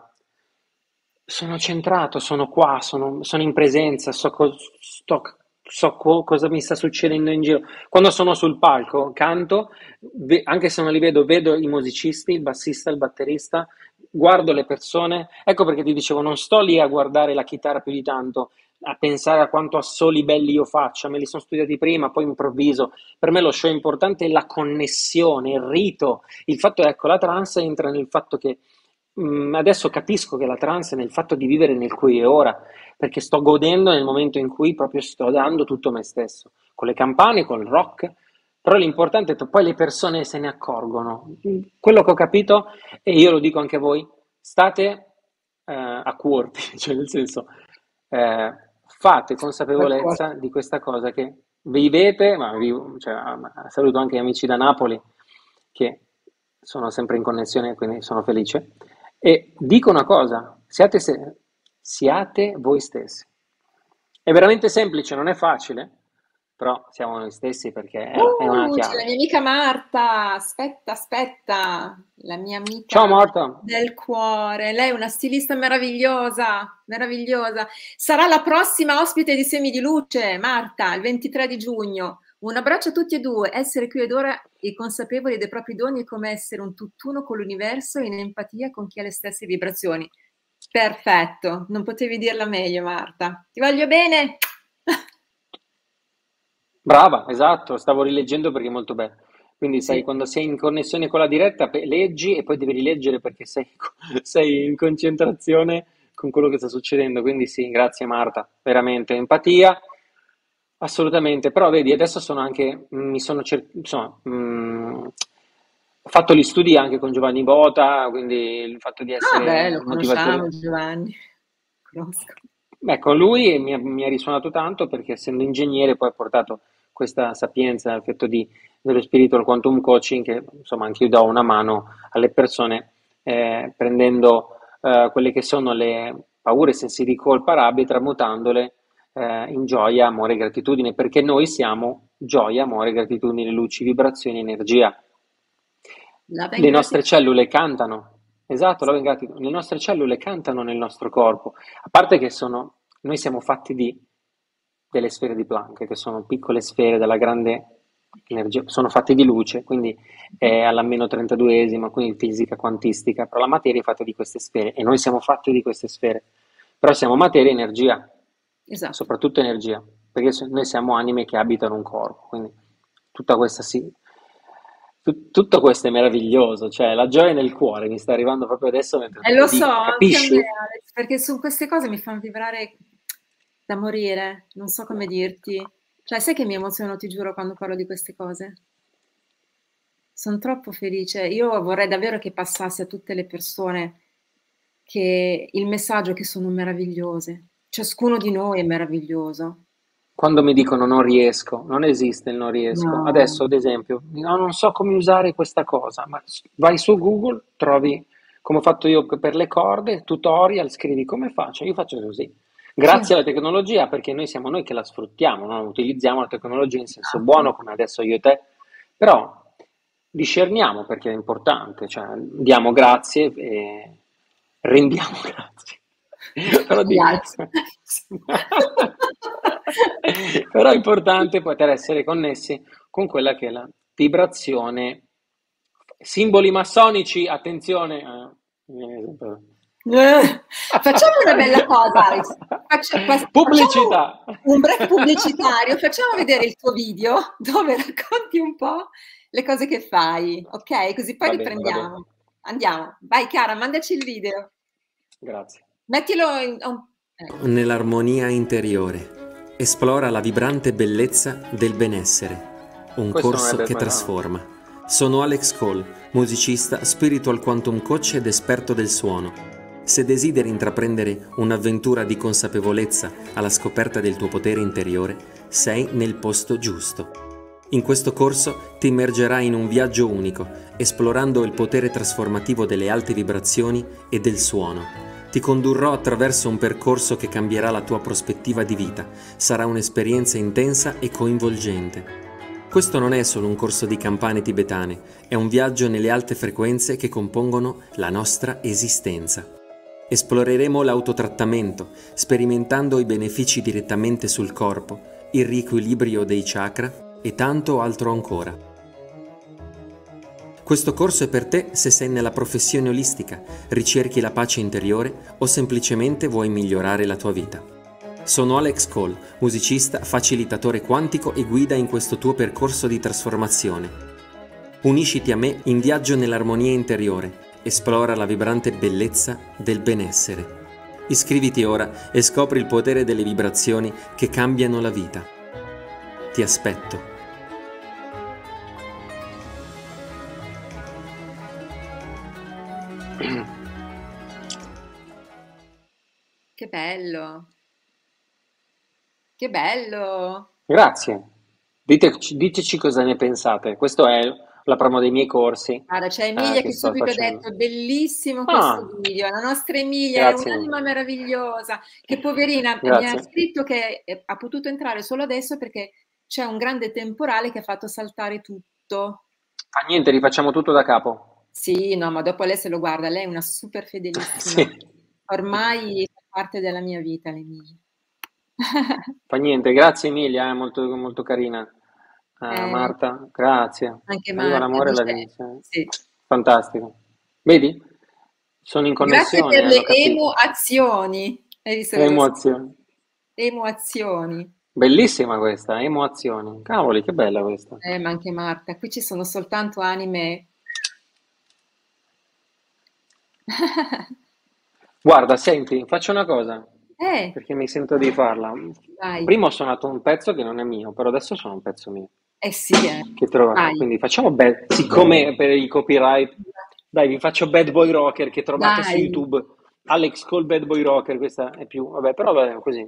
sono centrato, sono qua, sono, sono in presenza, so, sto, so co- cosa mi sta succedendo in giro. Quando sono sul palco, canto, ve- anche se non li vedo, vedo i musicisti, il bassista, il batterista, guardo le persone. Ecco perché ti dicevo, non sto lì a guardare la chitarra più di tanto, a pensare a quanto assoli belli io faccia, me li sono studiati prima, poi improvviso. Per me lo show importante è la connessione, il rito. Il fatto, ecco, la trance entra nel fatto che mh, mm, adesso capisco che la trance è nel fatto di vivere nel qui e ora, perché sto godendo nel momento in cui proprio sto dando tutto me stesso, con le campane, con il rock. Però l'importante è che poi le persone se ne accorgono. Quello che ho capito, e io lo dico anche a voi, state eh, a cuore, cioè nel senso, eh, fate consapevolezza di questa cosa che vivete, ma vi, cioè, saluto anche gli amici da Napoli che sono sempre in connessione, quindi sono felice, e dico una cosa, siate, se, siate voi stessi. È veramente semplice, non è facile, però siamo noi stessi perché è, uh, è una chiave. C'è la mia amica Marta, aspetta, aspetta, la mia amica Ciao Marta. del cuore, lei è una stilista meravigliosa, meravigliosa. Sarà la prossima ospite di Semi di Luce, Marta, il 23 di giugno. Un abbraccio a tutti e due, essere qui ed ora e consapevoli dei propri doni è come essere un tutt'uno con l'universo in empatia con chi ha le stesse vibrazioni. Perfetto, non potevi dirla meglio Marta. Ti voglio bene. Brava, esatto, stavo rileggendo perché è molto bello. Quindi sai, quando sei in connessione con la diretta, leggi e poi devi rileggere perché sei, sei in concentrazione con quello che sta succedendo. Quindi sì, grazie Marta, veramente empatia, assolutamente. Però vedi, adesso sono anche, mi sono, cer- insomma, mh, ho fatto gli studi anche con Giovanni Bota, quindi il fatto di ah, essere ah, bello, motivatore. Giovanni, conosco. Beh, con lui mi ha, mi ha risuonato tanto perché essendo ingegnere poi ha portato questa sapienza, l'effetto di, dello spiritual quantum coaching, che insomma anche io do una mano alle persone eh, prendendo eh, quelle che sono le paure, sensi di colpa, rabbia, tramutandole eh, in gioia, amore e gratitudine, perché noi siamo gioia, amore, gratitudine, luci, vibrazioni, energia. Le nostre cellule cantano, esatto, la le nostre cellule cantano nel nostro corpo, a parte che sono, noi siamo fatti di delle sfere di Planck, che sono piccole sfere della grande energia, sono fatte di luce, quindi è alla meno 32esima, quindi fisica quantistica, però la materia è fatta di queste sfere e noi siamo fatti di queste sfere, però siamo materia e energia, esatto. soprattutto energia, perché noi siamo anime che abitano un corpo, quindi tutta questa sì, tutto questo è meraviglioso, cioè la gioia nel cuore mi sta arrivando proprio adesso mentre eh, lo so, capisci? Me, Alex, perché su queste cose mi fanno vibrare da morire, non so come dirti. Cioè, sai che mi emoziono, ti giuro, quando parlo di queste cose? Sono troppo felice. Io vorrei davvero che passasse a tutte le persone che il messaggio è che sono meravigliose. Ciascuno di noi è meraviglioso. Quando mi dicono non riesco, non esiste il non riesco. No. Adesso, ad esempio, no, non so come usare questa cosa, ma vai su Google, trovi come ho fatto io per le corde, tutorial, scrivi come faccio. Io faccio così. Grazie Sì. alla tecnologia, perché noi siamo noi che la sfruttiamo, no? Utilizziamo la tecnologia in senso Esatto. buono, come adesso io e te, però discerniamo perché è importante, cioè diamo grazie e rendiamo grazie. Però. Però è importante poter essere connessi con quella che è la vibrazione. Simboli massonici, attenzione. eh, Eh, Facciamo una bella cosa, Alex. Faccia- pas- Pubblicità. facciamo Un break pubblicitario. Facciamo vedere il tuo video dove racconti un po' le cose che fai, ok? Così poi Va bene, riprendiamo. Andiamo. Vai, Chiara, mandaci il video. Grazie. Mettilo in. oh. Nell'armonia interiore. Esplora la vibrante bellezza del benessere. Un Questo corso che no. trasforma. Sono Alex Cole, musicista, spiritual quantum coach ed esperto del suono. Se desideri intraprendere un'avventura di consapevolezza alla scoperta del tuo potere interiore, sei nel posto giusto. In questo corso ti immergerai in un viaggio unico, esplorando il potere trasformativo delle alte vibrazioni e del suono. Ti condurrò attraverso un percorso che cambierà la tua prospettiva di vita. Sarà un'esperienza intensa e coinvolgente. Questo non è solo un corso di campane tibetane, è un viaggio nelle alte frequenze che compongono la nostra esistenza. Esploreremo l'autotrattamento, sperimentando i benefici direttamente sul corpo, il riequilibrio dei chakra e tanto altro ancora. Questo corso è per te se sei nella professione olistica, ricerchi la pace interiore o semplicemente vuoi migliorare la tua vita. Sono Alex Cole, musicista, facilitatore quantico e guida in questo tuo percorso di trasformazione. Unisciti a me in viaggio nell'armonia interiore, esplora la vibrante bellezza del benessere. Iscriviti ora e scopri il potere delle vibrazioni che cambiano la vita. Ti aspetto. Che bello. Che bello. Grazie. Diteci, diteci cosa ne pensate. Questo è la promo dei miei corsi. Guarda, c'è eh, Emilia che che sto subito ha facendo. detto bellissimo Ah, questo video. La nostra Emilia è grazie. un'anima meravigliosa che poverina mi ha Grazie. scritto che eh, ha potuto entrare solo adesso perché c'è un grande temporale che ha fatto saltare tutto. Fa niente, rifacciamo tutto da capo. Sì, no, ma dopo lei se lo guarda, lei è una super fedelissima. Sì. Ormai parte della mia vita, l'Emilia. Fa niente, grazie Emilia, è molto, molto carina. Eh, Eh, Marta, grazie. anche Marta l'amore e la vita. sì. Fantastico. Vedi? Sono in Grazie connessione, per hanno le. Hai visto cosa Emozioni. Emoazioni. Bellissima questa, emozioni. Cavoli, che bella questa. Eh, ma anche Marta, qui ci sono soltanto anime. Guarda, senti, faccio una cosa, Eh, perché mi sento di farla. vai. Prima ho suonato un pezzo che non è mio, però adesso sono un pezzo mio. Eh sì, eh. Che trovo. Vai. Quindi facciamo bad, siccome per il copyright, dai, vi faccio Bad Boy Rocker che trovate su Dai. YouTube. Alex Cole Bad Boy Rocker, questa è più, vabbè, però vabbè, così.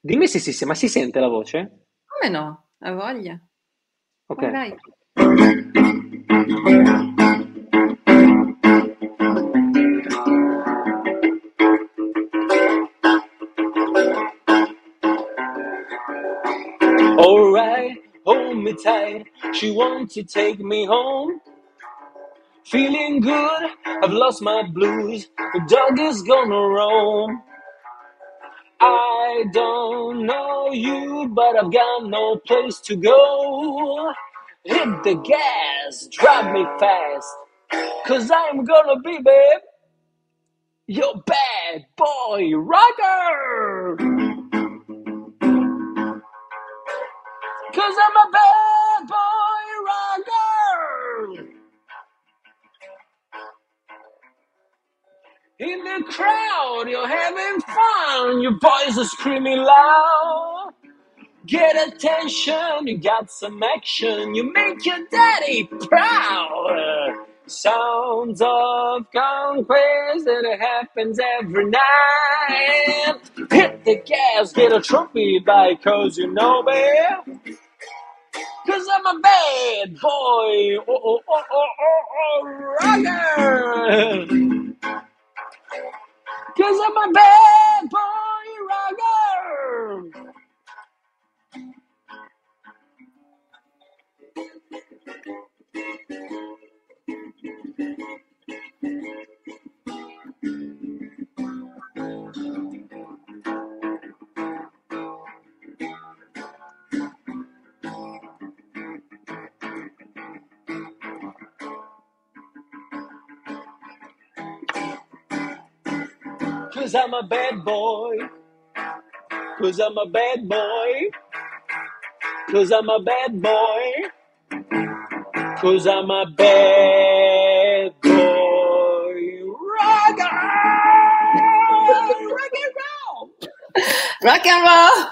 Dimmi se si, ma si sente la voce? Come no? Ha voglia. Ok. Vai, me tight. She wants to take me home. Feeling good, I've lost my blues. The dog is gonna roam. I don't know you, but I've got no place to go. Hit the gas, drive me fast. Cause I'm gonna be, babe, your bad boy rocker. Cause I'm a bad In the crowd, you're having fun. Your boys are screaming loud. Get attention, you got some action. You make your daddy proud. Sounds of conquest and it happens every night. Hit the gas, get a trophy by cause you know me. Cause I'm a bad boy. Oh, oh, oh, oh, oh, oh, oh rocker. Cause I'm a bad boy rocker. Cause I'm a bad boy. Cause I'm a bad boy. Cause I'm a bad boy. Cause I'm a bad boy. Rock and roll. Rock and roll!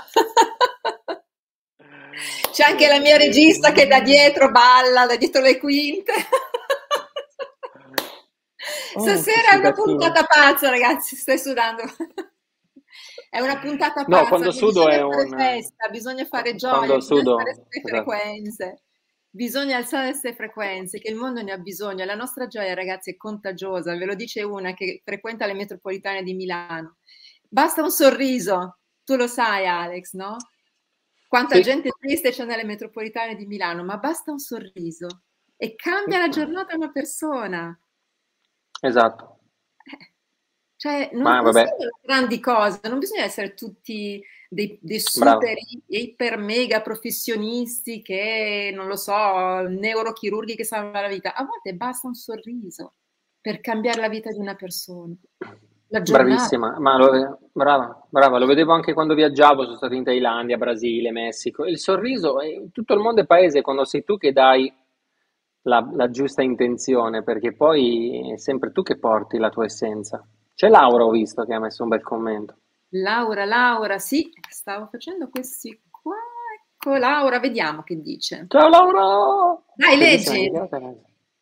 C'è anche la mia regista che da dietro balla, da dietro le quinte. Oh, Stasera è una puntata pazza, ragazzi, stai sudando. È una puntata No, pazza, quando che sudo è un- festa, bisogna fare gioia, Quando bisogna sudo, alzare queste esatto. frequenze. Bisogna alzare queste frequenze, che il mondo ne ha bisogno. La nostra gioia, ragazzi, è contagiosa. Ve lo dice una che frequenta le metropolitane di Milano. Basta un sorriso, tu lo sai, Alex, no? Quanta Sì. gente triste c'è nelle metropolitane di Milano, ma basta un sorriso e cambia la giornata a una persona. Esatto. Cioè, non, Ma non vabbè. servono grandi cose, non bisogna essere tutti dei, dei Bravo. super, iper, mega professionisti che, non lo so, neurochirurghi che salvano la vita. A volte basta un sorriso per cambiare la vita di una persona. Bravissima, ma lo, brava, brava, lo vedevo anche quando viaggiavo, sono stato in Thailandia, Brasile, Messico. Il sorriso, eh, tutto il mondo è paese quando sei tu che dai la, la giusta intenzione, perché poi è sempre tu che porti la tua essenza. C'è Laura, ho visto, che ha messo un bel commento. Laura, Laura, sì, stavo facendo questi qua. Ecco, Laura, vediamo che dice. Ciao Laura! Dai, leggi. chiacchierata.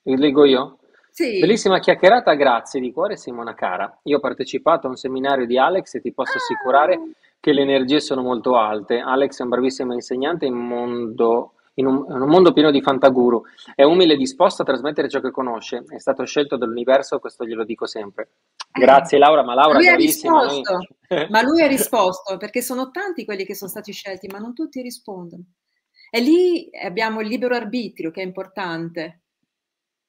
Leggo io? Sì. Bellissima chiacchierata, grazie di cuore Simona cara. Io ho partecipato a un seminario di Alex e ti posso assicurare Ah, che le energie sono molto alte. Alex è un bravissimo insegnante in, mondo- in un, in un mondo pieno di fantaguru. È umile e disposto a trasmettere ciò che conosce. È stato scelto dall'universo, questo glielo dico sempre. Grazie Laura, ma Laura lui ha bravissima. noi- risposto, ma lui ha risposto perché sono tanti quelli che sono stati scelti, ma non tutti rispondono. E lì abbiamo il libero arbitrio che è importante,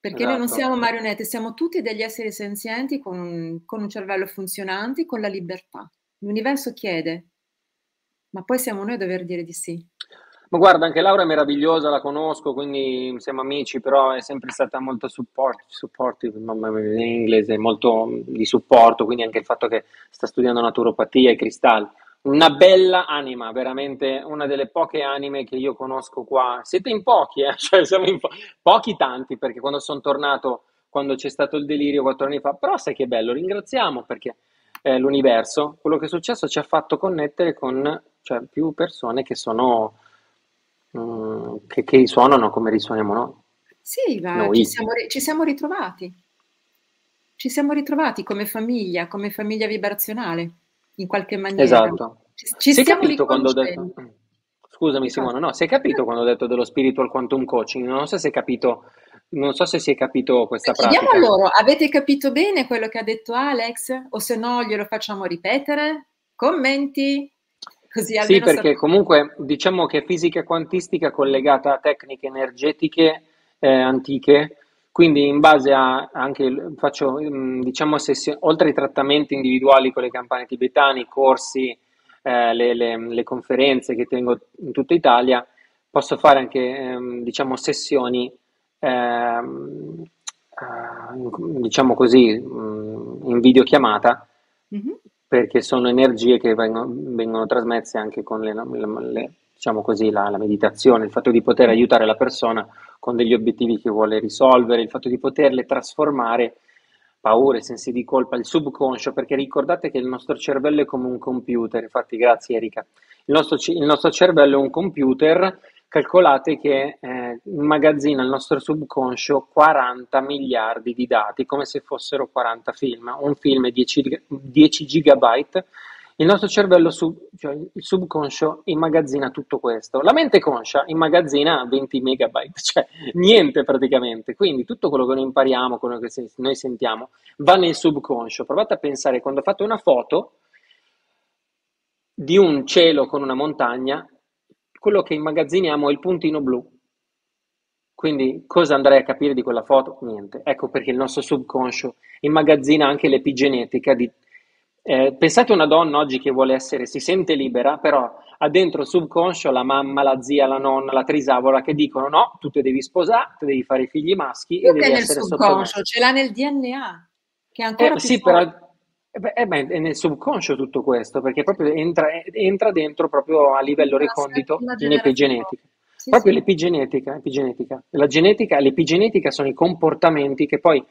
perché noi non Esatto. siamo marionette, siamo tutti degli esseri senzienti con con un cervello funzionante, con la libertà. L'universo chiede, ma poi siamo noi a dover dire di sì. Ma guarda, anche Laura è meravigliosa, la conosco, quindi siamo amici, però è sempre stata molto support, supportive, mamma mia, in inglese, molto mm, di supporto, quindi anche il fatto che sta studiando naturopatia e cristalli. Una bella anima, veramente una delle poche anime che io conosco qua. Siete in pochi, eh? Cioè, siamo in po- pochi tanti, perché quando sono tornato, quando c'è stato il delirio quattro anni fa, però sai che bello, ringraziamo perché eh, l'universo, quello che è successo ci ha fatto connettere con cioè, più persone che sono mm, che, che risuonano come risuoniamo noi. Sì, va, Noi. ci siamo, ci siamo ritrovati. Ci siamo ritrovati come famiglia, come famiglia vibrazionale, in qualche maniera. Esatto. Ci, ci stiamo capito quando ho detto, riconoscendo. scusami Cosa? Simona, no, è capito quando ho detto dello spiritual quantum coaching, non so se hai capito, non so se si è capito questa Chiediamo a pratica. loro, avete capito bene quello che ha detto Alex? O se no glielo facciamo ripetere? Commenti? Così Sì, almeno perché sappiamo. comunque diciamo che fisica quantistica collegata a tecniche energetiche eh, antiche, quindi in base a anche faccio mm, diciamo sessioni, oltre ai trattamenti individuali con le campane tibetane, i corsi, eh, le, le- le conferenze che tengo in tutta Italia, posso fare anche ehm, diciamo sessioni ehm, eh, diciamo così mm, in videochiamata Mhm. Perché sono energie che vengono, vengono trasmesse anche con le, le- diciamo così, la, la meditazione, il fatto di poter aiutare la persona con degli obiettivi che vuole risolvere, il fatto di poterle trasformare, paure, sensi di colpa, il subconscio, perché ricordate che il nostro cervello è come un computer, infatti grazie Erika, il nostro, il nostro cervello è un computer calcolate che eh, immagazzina il nostro subconscio 40 miliardi di dati, come se fossero 40 film. Un film è 10, 10 gigabyte, il nostro cervello, sub, cioè il subconscio, immagazzina tutto questo. La mente conscia immagazzina 20 megabyte, cioè niente praticamente. Quindi tutto quello che noi impariamo, quello che noi sentiamo, va nel subconscio. Provate a pensare, quando fate una foto di un cielo con una montagna, quello che immagazziniamo è il puntino blu. Quindi cosa andrei a capire di quella foto? Niente. Ecco perché il nostro subconscio immagazzina anche l'epigenetica di eh, pensate a una donna oggi che vuole essere, si sente libera, però ha dentro il subconscio la mamma, la zia, la nonna, la trisavola che dicono no, tu ti devi sposare, ti devi fare i figli maschi e devi essere subconscio, ce l'ha nel DNA, che è ancora eh, più Sì, forte. però eh beh, è nel subconscio tutto questo, perché proprio entra, entra dentro proprio a livello recondito in epigenetica. Sì, proprio sì. l'epigenetica, epigenetica. La genetica, l'epigenetica sono i comportamenti che poi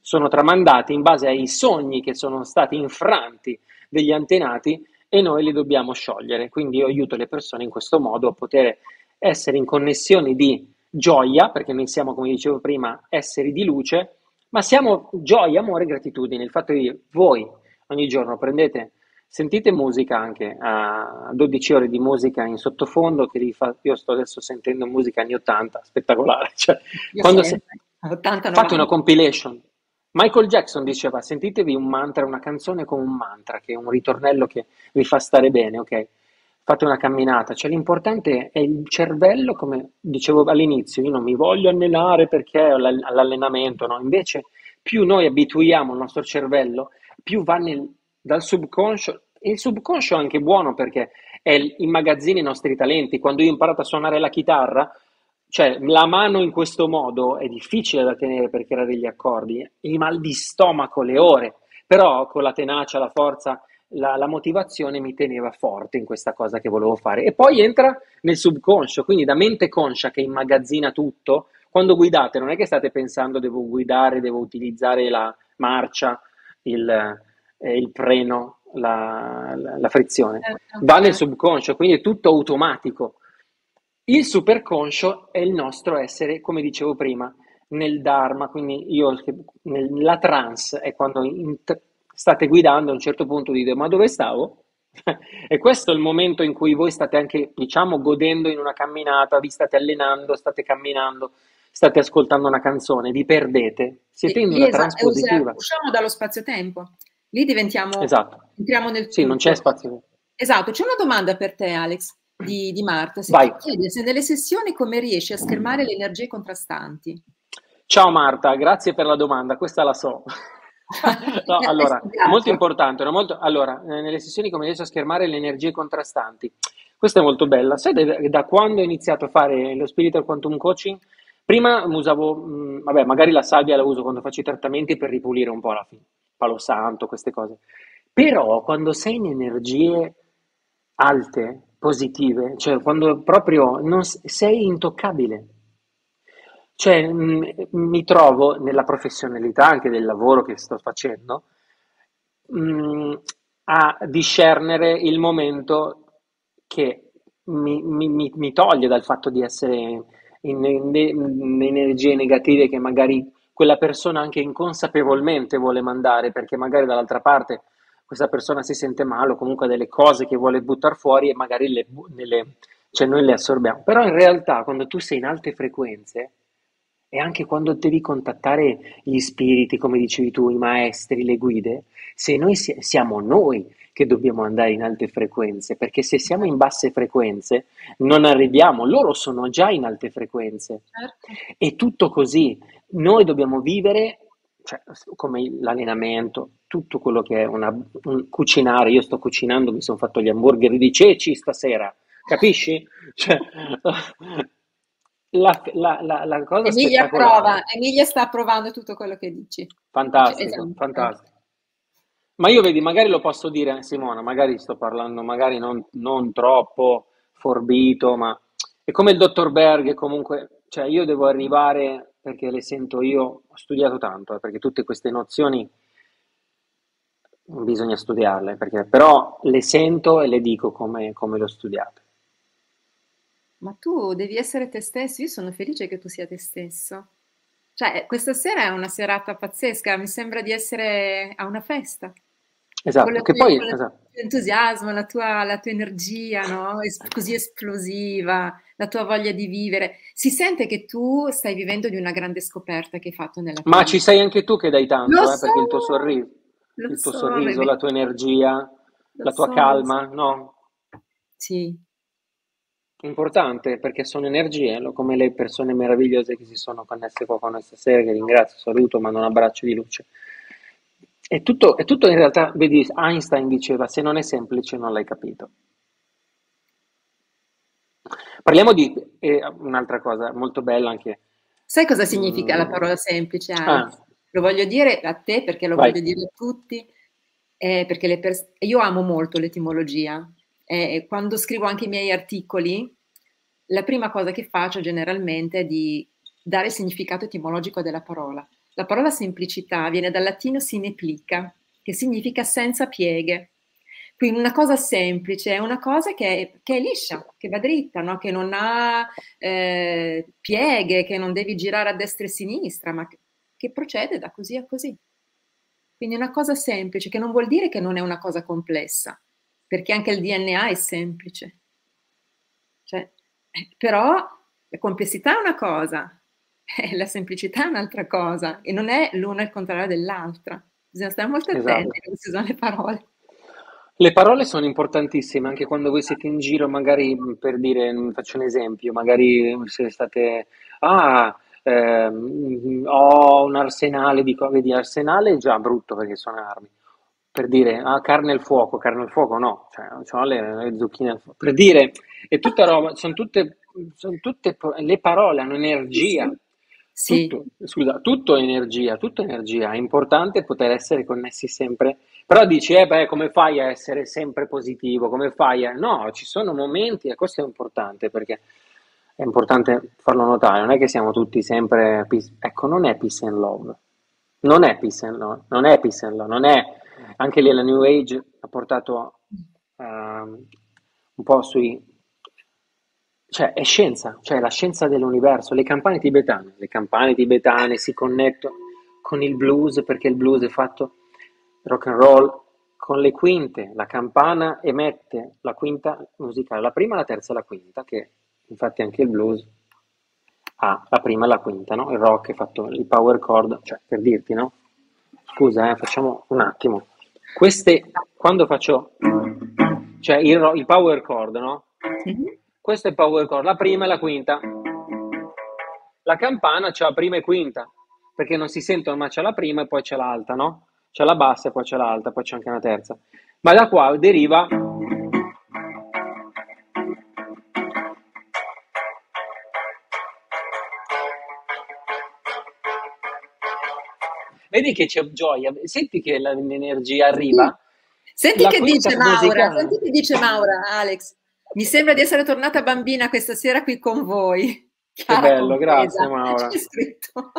sono tramandati in base ai sogni che sono stati infranti degli antenati e noi li dobbiamo sciogliere. Quindi io aiuto le persone in questo modo a poter essere in connessione di gioia, perché noi siamo, come dicevo prima, esseri di luce, ma siamo gioia, amore e gratitudine. Il fatto di voi ogni giorno prendete, sentite musica anche a 12 ore di musica in sottofondo, che fa, io sto adesso sentendo musica anni 80, spettacolare. Cioè, quando se, 80, fate una compilation, Michael Jackson diceva: Sentitevi un mantra, una canzone come un mantra, che è un ritornello che vi fa stare bene, ok? Fate una camminata, cioè l'importante è il cervello, come dicevo all'inizio, io non mi voglio allenare perché all'allenamento, no? Invece, più noi abituiamo il nostro cervello, più va nel, dal subconscio, e il subconscio è anche buono perché è, immagazzina i nostri talenti. Quando io ho imparato a suonare la chitarra, cioè la mano in questo modo è difficile da tenere perché era degli accordi, il mal di stomaco, le ore, però con la tenacia, la forza, la, la, motivazione mi teneva forte in questa cosa che volevo fare. E poi entra nel subconscio, quindi da mente conscia che immagazzina tutto, quando guidate non è che state pensando devo guidare, devo utilizzare la marcia, il, eh, il freno, la, la, la frizione, certo. va nel subconscio, quindi è tutto automatico. Il superconscio è il nostro essere, come dicevo prima, nel Dharma, quindi io nella trance è quando state guidando a un certo punto dite ma dove stavo? e questo è il momento in cui voi state anche, diciamo, godendo in una camminata, vi state allenando, state camminando, state ascoltando una canzone, vi perdete, siete in una trance positiva. Usciamo dallo spazio-tempo, lì diventiamo, esatto. entriamo nel Sì, non c'è spazio. Esatto, c'è una domanda per te Alex di, di Marta. Si chiede se nelle sessioni come riesci a schermare le energie contrastanti. Ciao Marta, grazie per la domanda, questa la so. no, allora, molto importante, molto, allora, eh, nelle sessioni come riesci a schermare le energie contrastanti. Questa è molto bella. Sai da, da quando ho iniziato a fare lo Spiritual Quantum Coaching? Prima usavo, mh, mm, vabbè, magari la salvia la uso quando faccio i trattamenti per ripulire un po' la fine, palo santo, queste cose. Però quando sei in energie alte, positive, cioè quando proprio non, sei intoccabile. Cioè, mh, mi trovo nella professionalità anche del lavoro che sto facendo mh, a discernere il momento che mi, mi, mi, toglie dal fatto di essere in, in, in energie negative che magari quella persona anche inconsapevolmente vuole mandare, perché magari dall'altra parte questa persona si sente male o comunque ha delle cose che vuole buttare fuori e magari le, le, cioè noi le assorbiamo. Però in realtà quando tu sei in alte frequenze e anche quando devi contattare gli spiriti, come dicevi tu, i maestri, le guide, se noi si, siamo noi che dobbiamo andare in alte frequenze, perché se siamo in basse frequenze non arriviamo, loro sono già in alte frequenze. Certo. È tutto così. Noi dobbiamo vivere cioè, come l'allenamento, tutto quello che è una, un cucinare, io sto cucinando, mi sono fatto gli hamburger di ceci stasera, capisci? Cioè, la, la, la, la, cosa Emilia prova, Emilia sta provando tutto quello che dici. Fantastico, esatto. fantastico. Ma io vedi, magari lo posso dire, Simona, magari sto parlando, magari non, non troppo forbito, ma è come il dottor Berg, comunque, cioè io devo arrivare perché le sento io, ho studiato tanto, eh, perché tutte queste nozioni bisogna studiarle, perché, però le sento e le dico come, come le ho studiate. Ma tu devi essere te stesso, io sono felice che tu sia te stesso. Cioè, questa sera è una serata pazzesca, mi sembra di essere a una festa. Esatto, che tua- poi, con il esatto, tuo entusiasmo, la tua, la tua energia, no? Es- così esplosiva, la tua voglia di vivere. Si sente che tu stai vivendo di una grande scoperta che hai fatto nella tua ma ci vita. sei anche tu che dai tanto, eh, perché il tuo so, sorriso, il tuo so, sorriso, la tua energia, lo la tua so, so. calma, no? Sì, Importante perché sono energie, come le persone meravigliose che si sono connesse qua con noi stasera, che ringrazio, saluto, mando un abbraccio di luce. È tutto, è tutto in realtà, vedi, Einstein diceva, se non è semplice non l'hai capito. Parliamo di eh, un'altra cosa molto bella anche. Sai cosa significa la Mm, parola semplice, ah? Lo voglio dire a te perché lo vai. voglio dire a tutti, eh, perché pers- io amo molto l'etimologia. Eh, quando scrivo anche i miei articoli, la prima cosa che faccio generalmente è di dare il significato etimologico della parola. La parola semplicità viene dal latino sineplica, che significa senza pieghe. Quindi una cosa semplice è una cosa che è, che è liscia, che va dritta, no? che non ha eh, pieghe, che non devi girare a destra e a sinistra, ma che, che procede da così a così. Quindi una cosa semplice, che non vuol dire che non è una cosa complessa, perché anche il DNA è semplice. Cioè, eh, però la complessità è una cosa, eh, la semplicità è un'altra cosa, e non è l'una il contrario dell'altra. Bisogna stare molto attenti Esatto. quando si usano le parole. Le parole sono importantissime anche quando voi siete in giro, magari mh, per dire, mh, faccio un esempio, magari se state, ah, ehm, ho un arsenale di cose, di arsenale è già brutto perché sono armi. Per dire, ah, carne al fuoco, carne al fuoco no, cioè, ho le, le zucchine al fuoco. Per dire, è tutta roba, sono tutte, sono tutte, le parole hanno energia. Sì, Tutto, scusa, tutto è energia, tutto è energia, è importante poter essere connessi sempre, però dici, eh beh, come fai a essere sempre positivo, come fai a... No, ci sono momenti, e questo è importante, perché è importante farlo notare, non è che siamo tutti sempre... Ecco, non è peace and love, non è peace and love, non è peace and love, non è... Anche lì la New Age ha portato ehm, un po' sui cioè, è scienza, cioè la scienza dell'universo. Le campane tibetane, le campane tibetane si connettono con il blues perché il blues è fatto rock and roll con le quinte. La campana emette la quinta musicale, la prima, la terza e la quinta, che infatti anche il blues ha la prima e la quinta, no? Il rock è fatto il power chord, cioè per dirti, no? Scusa, eh, facciamo un attimo. Queste, quando faccio, cioè il, il power chord, no? Mhm. Questo è il power chord, la prima e la quinta. La campana c'ha prima e quinta, perché non si sentono, ma c'è la prima e poi c'è l'alta, no? C'è la bassa e poi c'è l'alta, poi c'è anche una terza. Ma da qua deriva Vedi che c'è gioia, senti che l'energia arriva? Senti La che dice Maura, musicale. senti che dice Maura, Alex. Mi sembra di essere tornata bambina questa sera qui con voi. Chiara bello, compresa. grazie, Maura. C'è scritto.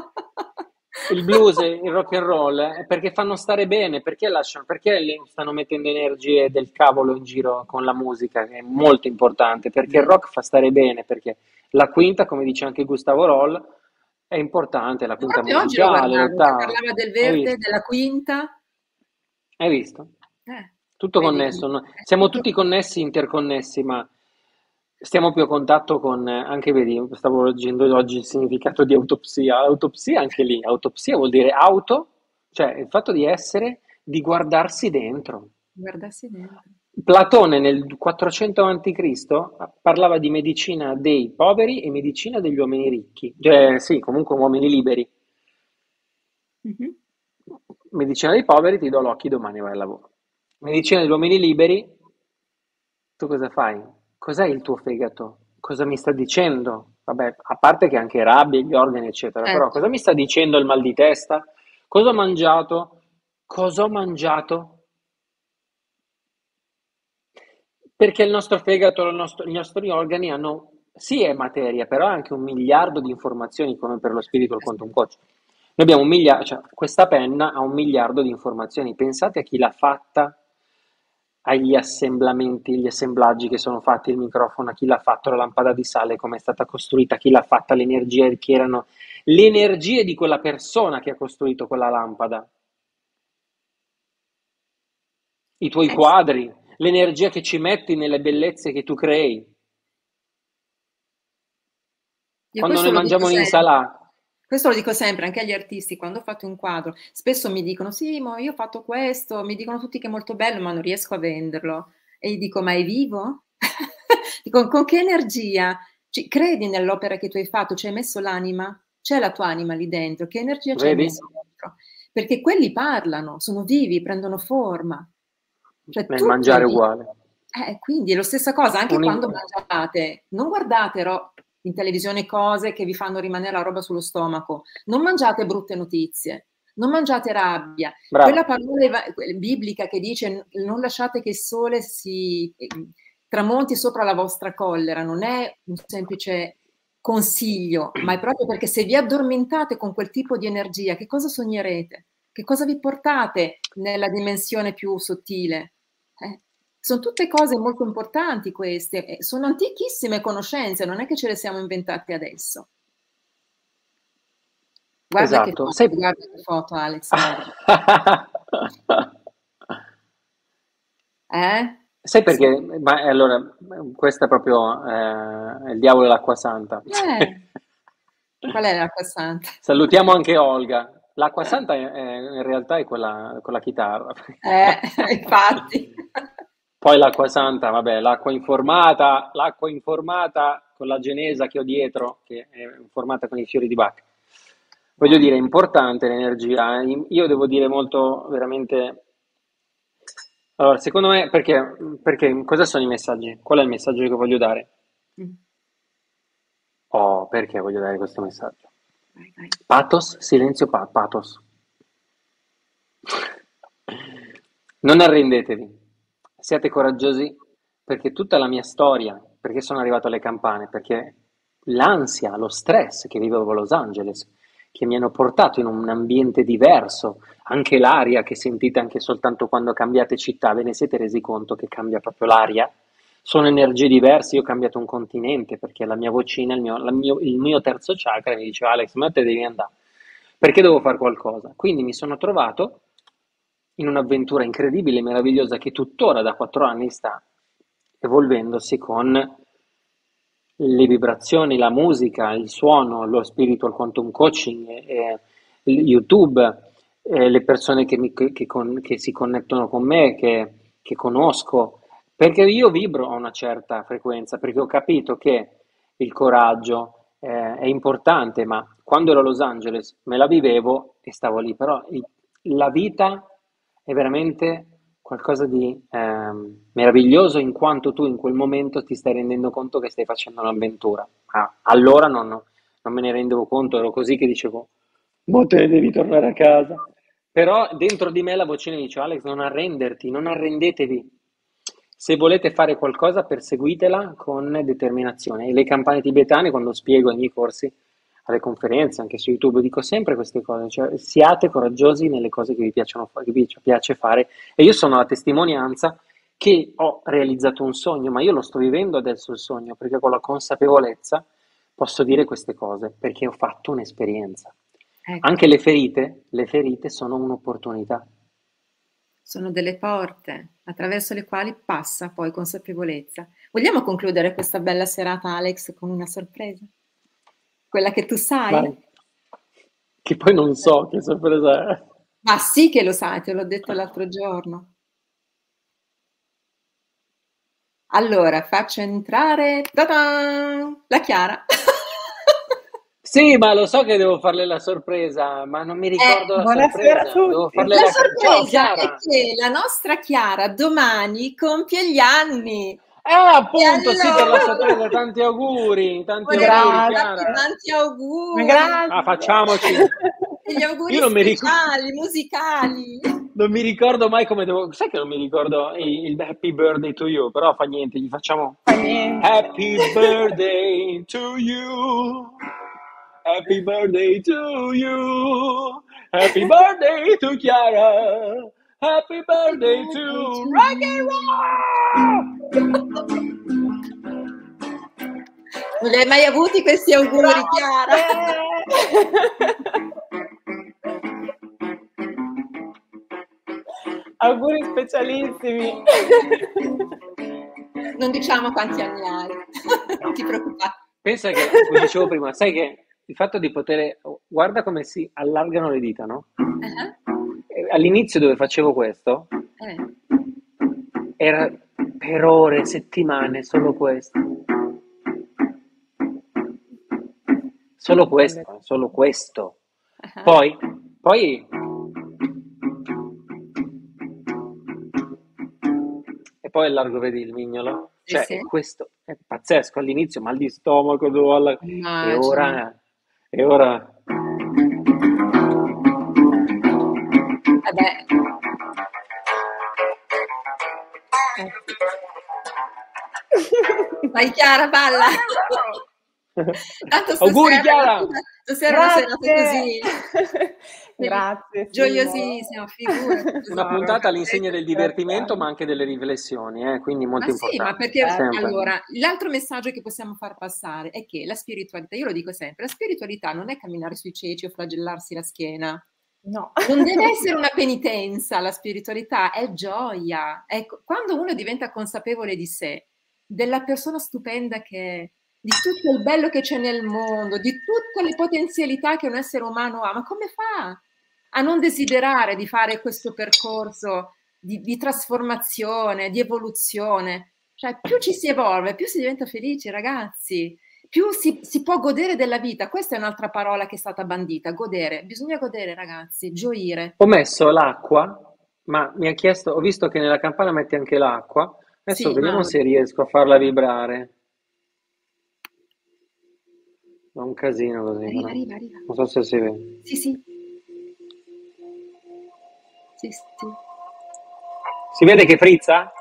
Il blues il rock and roll eh, perché fanno stare bene, perché lasciano, perché stanno mettendo energie del cavolo in giro con la musica, che è molto importante, perché il rock fa stare bene, perché la quinta, come dice anche Gustavo Roll, è importante, la quinta Proprio oggi che l'ottava. parlava del verde, della quinta. Hai visto? Eh, Tutto vedi? connesso, no? siamo tutti connessi, interconnessi, ma stiamo più a contatto con, eh, anche vedi, stavo leggendo oggi il significato di autopsia, autopsia anche lì, autopsia vuol dire auto, cioè il fatto di essere, di guardarsi dentro. Guardassi dentro. Platone nel 400 a.C. parlava di medicina dei poveri e medicina degli uomini ricchi, cioè sì, comunque uomini liberi. Mhm. Medicina dei poveri, ti do l'occhio, domani vai al lavoro. Medicina degli uomini liberi, tu cosa fai? Cos'è il tuo fegato? Cosa mi sta dicendo? Vabbè, a parte che anche rabbia, gli organi, eccetera, però Certo. cosa mi sta dicendo il mal di testa? Cosa ho mangiato? Cosa ho mangiato? Perché il nostro fegato, il nostro- i nostri organi hanno, sì è materia, però anche un miliardo di informazioni come per lo spirito il quantum coach. Noi abbiamo un miliardo, cioè questa penna ha un miliardo di informazioni. Pensate a chi l'ha fatta, agli assemblamenti, gli assemblaggi che sono fatti, il microfono, a chi l'ha fatto, la lampada di sale, come è stata costruita, chi l'ha fatta, l'energia che erano le energie di quella persona che ha costruito quella lampada. I tuoi Eh quadri, l'energia che ci metti nelle bellezze che tu crei. Io Quando noi mangiamo l'insalata, Questo lo dico sempre anche agli artisti, quando ho fatto un quadro, spesso mi dicono: "Sì, ma io ho fatto questo", mi dicono tutti che è molto bello, ma non riesco a venderlo. E gli dico: "Ma è vivo?" Dico: "Con che energia ci credi nell'opera che tu hai fatto? Ci hai messo l'anima? C'è la tua anima lì dentro? Che energia messo dentro?" Perché quelli parlano, sono vivi, prendono forma. Cioè Nel mangiare uguale. Eh, quindi è lo stessa cosa anche Un quando mangiate. Non guardate ro- in televisione cose che vi fanno rimanere la roba sullo stomaco. Non mangiate brutte notizie. Non mangiate rabbia. Bravo. Quella parola biblica che dice non lasciate che il sole si eh, tramonti sopra la vostra collera, non è un semplice consiglio, ma è proprio perché se vi addormentate con quel tipo di energia, che cosa sognerete? Che cosa vi portate nella dimensione più sottile? Eh, sono tutte cose molto importanti queste, eh, sono antichissime conoscenze, non è che ce le siamo inventate adesso. Guarda che Esatto. foto, Sai... guarda che foto Alex. Eh? Sai perché? Ma eh, allora, questo è proprio eh, il diavolo dell'acqua santa. Eh. Qual è l'acqua santa? Salutiamo anche Olga. L'acqua santa è- è- in realtà è quella con la chitarra. Eh, infatti. Poi l'acqua santa, vabbè, l'acqua informata, l'acqua informata con la genesa che ho dietro, che è informata con i fiori di Bach. Voglio dire, è importante l'energia. Io devo dire molto, veramente... Allora, secondo me, perché, perché cosa sono i messaggi? Qual è il messaggio che voglio dare? Mm, Oh, perché voglio dare questo messaggio? vai, vai. Pathos, silenzio, pa- pathos. Non arrendetevi, siate coraggiosi perché tutta la mia storia, perché sono arrivato alle campane, perché l'ansia, lo stress che vivevo a Los Angeles, che mi hanno portato in un ambiente diverso, anche l'aria che sentite anche soltanto quando cambiate città, ve ne siete resi conto che cambia proprio l'aria? Sono energie diverse, io ho cambiato un continente perché la mia vocina, il mio, mio- il mio terzo chakra mi diceva Alex, ma te devi andare, perché devo fare qualcosa? Quindi mi sono trovato in un'avventura incredibile, meravigliosa, che tuttora da quattro anni sta evolvendosi con le vibrazioni, la musica, il suono, lo spiritual quantum coaching, eh, YouTube, eh, le persone che, mi- che con- che si connettono con me, che, che conosco, perché io vibro a una certa frequenza, perché ho capito che il coraggio eh, è importante, ma quando ero a Los Angeles me la vivevo e stavo lì, però il- la vita è veramente qualcosa di ehm, meraviglioso in quanto tu in quel momento ti stai rendendo conto che stai facendo un'avventura. Ma allora non, non me ne rendevo conto, ero così che dicevo, ma te devi tornare a casa. Però dentro di me la vocina dice, Alex, non arrenderti, non arrendetevi. Se volete fare qualcosa, perseguitela con determinazione. E le campane tibetane, quando spiego ai miei corsi, alle conferenze, anche su YouTube, dico sempre queste cose, cioè siate coraggiosi nelle cose che vi piacciono che vi piace fare. E io sono la testimonianza che ho realizzato un sogno, ma io lo sto vivendo adesso il sogno, perché con la consapevolezza posso dire queste cose, perché ho fatto un'esperienza. Ecco, Anche le ferite, le ferite sono un'opportunità. sono delle porte attraverso le quali passa poi consapevolezza. Vogliamo concludere questa bella serata, Alex, con una sorpresa? Quella che tu sai? Vai. Che poi non so che sorpresa è. Ma sì che lo sai, te l'ho detto l'altro giorno. Allora, faccio entrare ta-da! la Chiara. Sì, ma lo so che devo farle la sorpresa, ma non mi ricordo Eh, la buonasera a sorpresa. Devo tutti. farle La la Ciao sorpresa è Chiara. che la nostra Chiara domani compie gli anni. Eh, appunto, E sì, per la allora- sorpresa, tanti auguri, tanti Volevo auguri, Chiara. tanti auguri. Grazie. Ah, facciamoci. Gli auguri Io non mi ricordo, speciali, musicali. non mi ricordo mai come devo. Sai che non mi ricordo il, il Happy Birthday to you, però fa niente, gli facciamo Fa niente. Happy Birthday to you. Happy birthday to you. Happy birthday to Chiara. Happy birthday to rock and roll! Non li hai mai avuti questi auguri, Chiara? auguri specialissimi. Non diciamo quanti anni hai, non ti preoccupare. Pensa che, come dicevo prima, sai che il fatto di poter... Guarda come si allargano le dita, no? Uh-huh. All'inizio dove facevo questo, Eh. era per ore, settimane, solo questo. Solo questo, solo questo. uh-huh. Poi, poi... E poi allargo, vedi il mignolo? Cioè, sì. questo è pazzesco. All'inizio mal di stomaco, dovevo allar- e ora... E ora... Vabbè. Vai Chiara, balla! Tanto Auguri, Chiara! Stasera è una serata così. Grazie. Gioiosissima, figurati. Una puntata all'insegna del divertimento, ma anche delle riflessioni, eh, quindi molto Ma sì, importante. ma perché Sempre. allora l'altro messaggio che possiamo far passare è che la spiritualità, io lo dico sempre, la spiritualità non è camminare sui ceci o flagellarsi la schiena, No. non deve essere una penitenza, la spiritualità è gioia. Ecco, quando uno diventa consapevole di sé, della persona stupenda che è, di tutto il bello che c'è nel mondo, di tutte le potenzialità che un essere umano ha, ma come fa a non desiderare di fare questo percorso di, di trasformazione, di evoluzione? Cioè, più ci si evolve, più si diventa felici, ragazzi più si, si, può godere della vita. Questa è un'altra parola che è stata bandita, godere. Bisogna godere, ragazzi, gioire. Ho messo l'acqua, ma mi ha chiesto, ho visto che nella campana metti anche l'acqua. Adesso Sì, vediamo ma- se riesco a farla vibrare. È un casino così. Arriva, però. arriva, arriva. Non so se si vede. Sì, sì. Sì, sì. Si vede che frizza?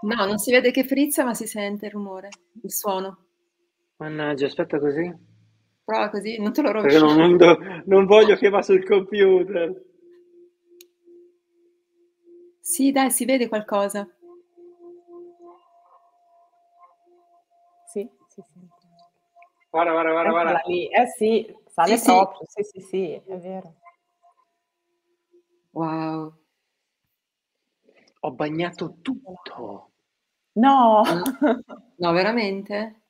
No, non si vede che frizza, ma si sente il rumore, il suono. Mannaggia, aspetta così. Prova così, non te lo Perché rovescio. non, non do- non voglio che va sul computer. Sì, dai, si vede qualcosa. Sì, sì, sì. Guarda, guarda, guarda, guarda. lì. Eh sì, sale Sì, sì. proprio. Sì, sì, sì, è vero. Wow. Ho bagnato tutto. No! No, veramente?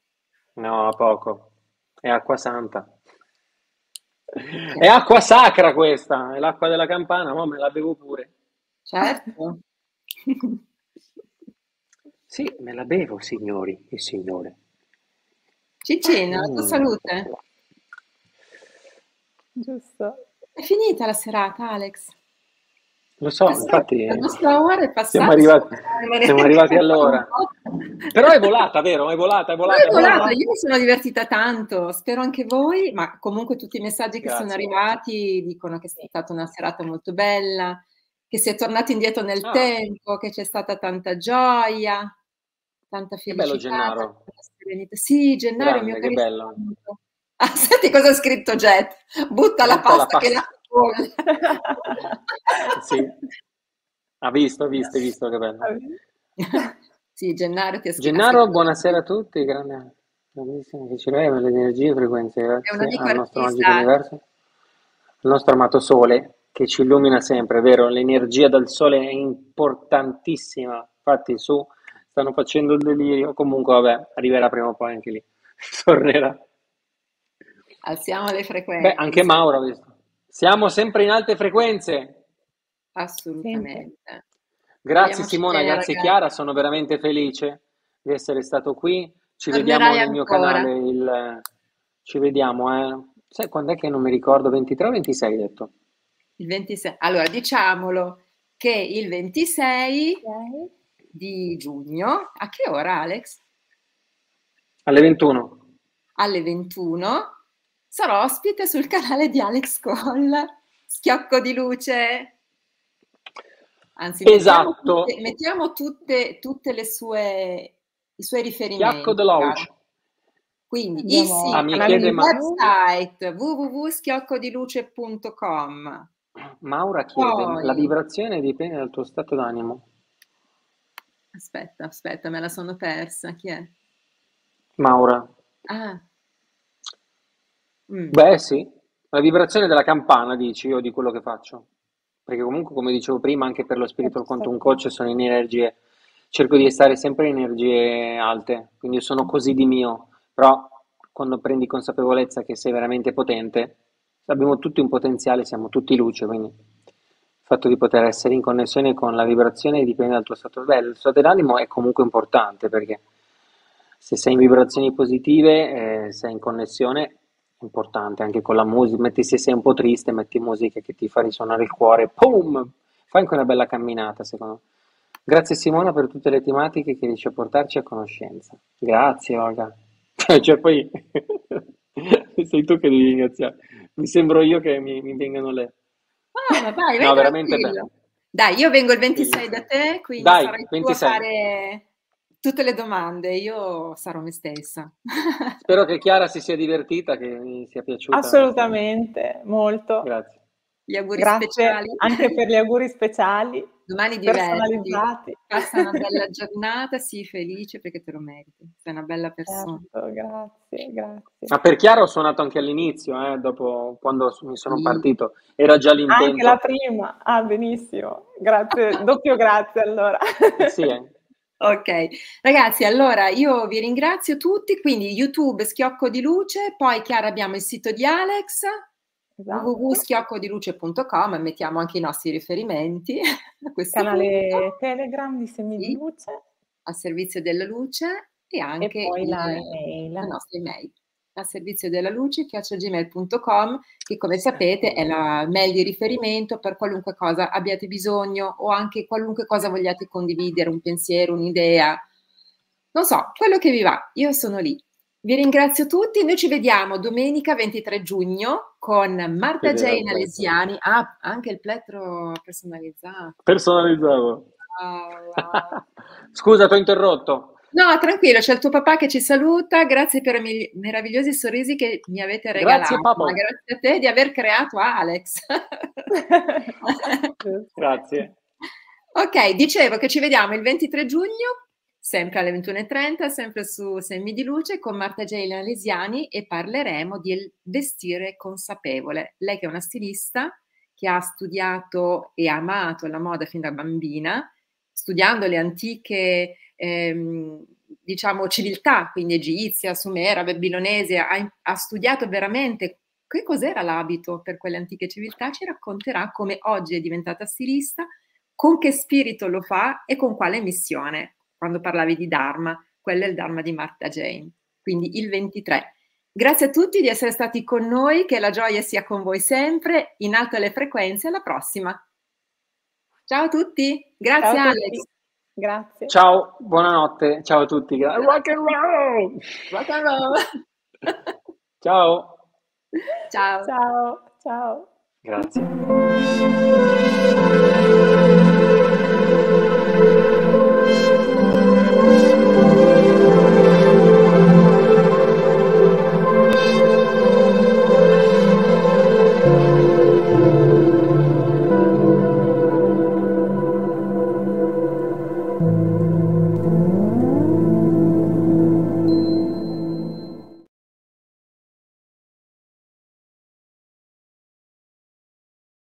No, poco. È acqua santa. È acqua sacra questa, è l'acqua della campana, ma me la bevo pure. Certo. Sì, me la bevo, signori e signore. Cicina, la tua Mm. salute. Giusto. È finita la serata, Alex. Lo so, Passata- infatti La è passata. siamo arrivati, siamo arrivati all'ora. Però è volata, vero? È volata, è volata. è volata, io mi sono divertita tanto, spero anche voi, ma comunque tutti i messaggi che Grazie, sono arrivati dicono che è stata una serata molto bella, che si è tornati indietro nel Ah. tempo, che c'è stata tanta gioia, tanta Che bello felicità. Gennaro. Sì, Gennaro, Grande, mio che carissimo bello. Ah, senti cosa ha scritto Jet, butta la Butta la pasta che pasta. la bolle. Sì. Ha visto, ha visto, ha visto che bello. Sì, Gennaro ti ha scritto. Gennaro, buonasera a tutti, grande, grandissimo, che ci leva le energie frequenze, amico al nostro magico universo, al nostro amato sole che ci illumina sempre, vero? L'energia dal sole è importantissima, infatti su stanno facendo il delirio, comunque vabbè, arriverà prima o poi anche lì, tornerà. Alziamo le frequenze. Beh, anche Mauro ha visto. Siamo sempre in alte frequenze. Assolutamente. Grazie Vogliamoci Simona, grazie ragazzi. Chiara, sono veramente felice di essere stato qui. Ci Tornerai vediamo nel mio ancora. canale, il... ci vediamo, eh. Sai quando è che non mi ricordo, 23 o 26 hai detto? Il 26. Allora, diciamolo che il 26 di giugno, a che ora Alex? Alle 21. Alle 21 sarò ospite sul canale di Alex Cole, Schiocco di luce. Anzi, Esatto. mettiamo tutte, mettiamo tutte, tutte le sue, i suoi riferimenti. Fiacco dell'Ouch. Quindi il Andiamo- sito, Ah, mi il chiede, ma- website www.schioccodiluce.com Maura chiede, la Poi, vibrazione dipende dal tuo stato d'animo. aspetta, aspetta, me la sono persa. Chi è? Maura, Ah, mm, beh sì, la vibrazione della campana dici io di quello che faccio. Perché comunque, come dicevo prima, anche per lo spiritual giusto quantum così. coach sono in energie, cerco di stare sempre in energie alte, quindi io sono così di mio, però quando prendi consapevolezza che sei veramente potente, abbiamo tutti un potenziale, siamo tutti luce, quindi il fatto di poter essere in connessione con la vibrazione dipende dal tuo stato. Beh, il stato d'animo è comunque importante perché se sei in vibrazioni positive, eh, sei in connessione, importante anche con la musica. Metti se sei un po' triste, metti musica che ti fa risuonare il cuore, boom! Fai anche una bella camminata, secondo me. Grazie Simona per tutte le tematiche che riesci a portarci a conoscenza. Grazie Olga. Cioè poi sei tu che devi ringraziare. Mi sembro io che mi, mi vengano le... Ah, ma vai, vai No, veramente bene. Dai, io vengo il 26 da te, quindi Dai, sarai tu a 26. fare tutte le domande. Io sarò me stessa. Spero che Chiara si sia divertita, che mi sia piaciuta. Assolutamente, molto. Grazie. Gli auguri Grazie speciali. anche per gli auguri speciali, Domani personalizzati. Passa una bella giornata, sii felice perché te lo meriti. Sei una bella persona. Certo, grazie, grazie. Ma per Chiara ho suonato anche all'inizio, eh, dopo quando mi sono Sì. partito, era già Anche la l'intento. prima. Ah, benissimo. Grazie, doppio grazie allora. Eh sì, eh. Ok, ragazzi, allora io vi ringrazio tutti, quindi YouTube Schiocco di Luce, poi Chiara abbiamo il sito di Alex, Esatto. www.schiocco-di-luce.com, mettiamo anche i nostri riferimenti a questo punto, Canale Telegram di Semi di. Luce al servizio della luce e e anche il- la la email. nostra email al servizio della luce gmail.com che come sapete è la mail di riferimento per qualunque cosa abbiate bisogno o anche qualunque cosa vogliate condividere, un pensiero, un'idea, non so, quello che vi va, io sono lì. Vi ringrazio tutti, noi ci vediamo domenica 23 giugno con Marta Jane. Alesiani, ah, anche il plettro personalizzato. Personalizzavo. Wow, wow. Scusa, ti ho interrotto. No, tranquillo, c'è il tuo papà che ci saluta, grazie per i meravigliosi sorrisi che mi avete regalato, Grazie, papà. ma grazie a te di aver creato Alex. Grazie. ok, dicevo che ci vediamo il 23 giugno, sempre alle 21.30, sempre su Semmi di Luce con Marta Geila Lesiani e parleremo del vestire consapevole. Lei che è una stilista che ha studiato e amato la moda fin da bambina, studiando le antiche ehm, diciamo civiltà, quindi egizia, sumera, babilonese, ha, ha studiato veramente che cos'era l'abito per quelle antiche civiltà, ci racconterà come oggi è diventata stilista, con che spirito lo fa e con quale missione. Quando parlavi di Dharma, quello è il Dharma di Marta Jane, quindi il 23. Grazie a tutti di essere stati con noi, che la gioia sia con voi sempre, in alto le frequenze, alla prossima. Ciao a tutti, grazie Ciao a Alex. Grazie. Ciao, buonanotte. Ciao a tutti. Rock and roll. Rock and roll. Ciao. Ciao. Ciao, ciao. Grazie.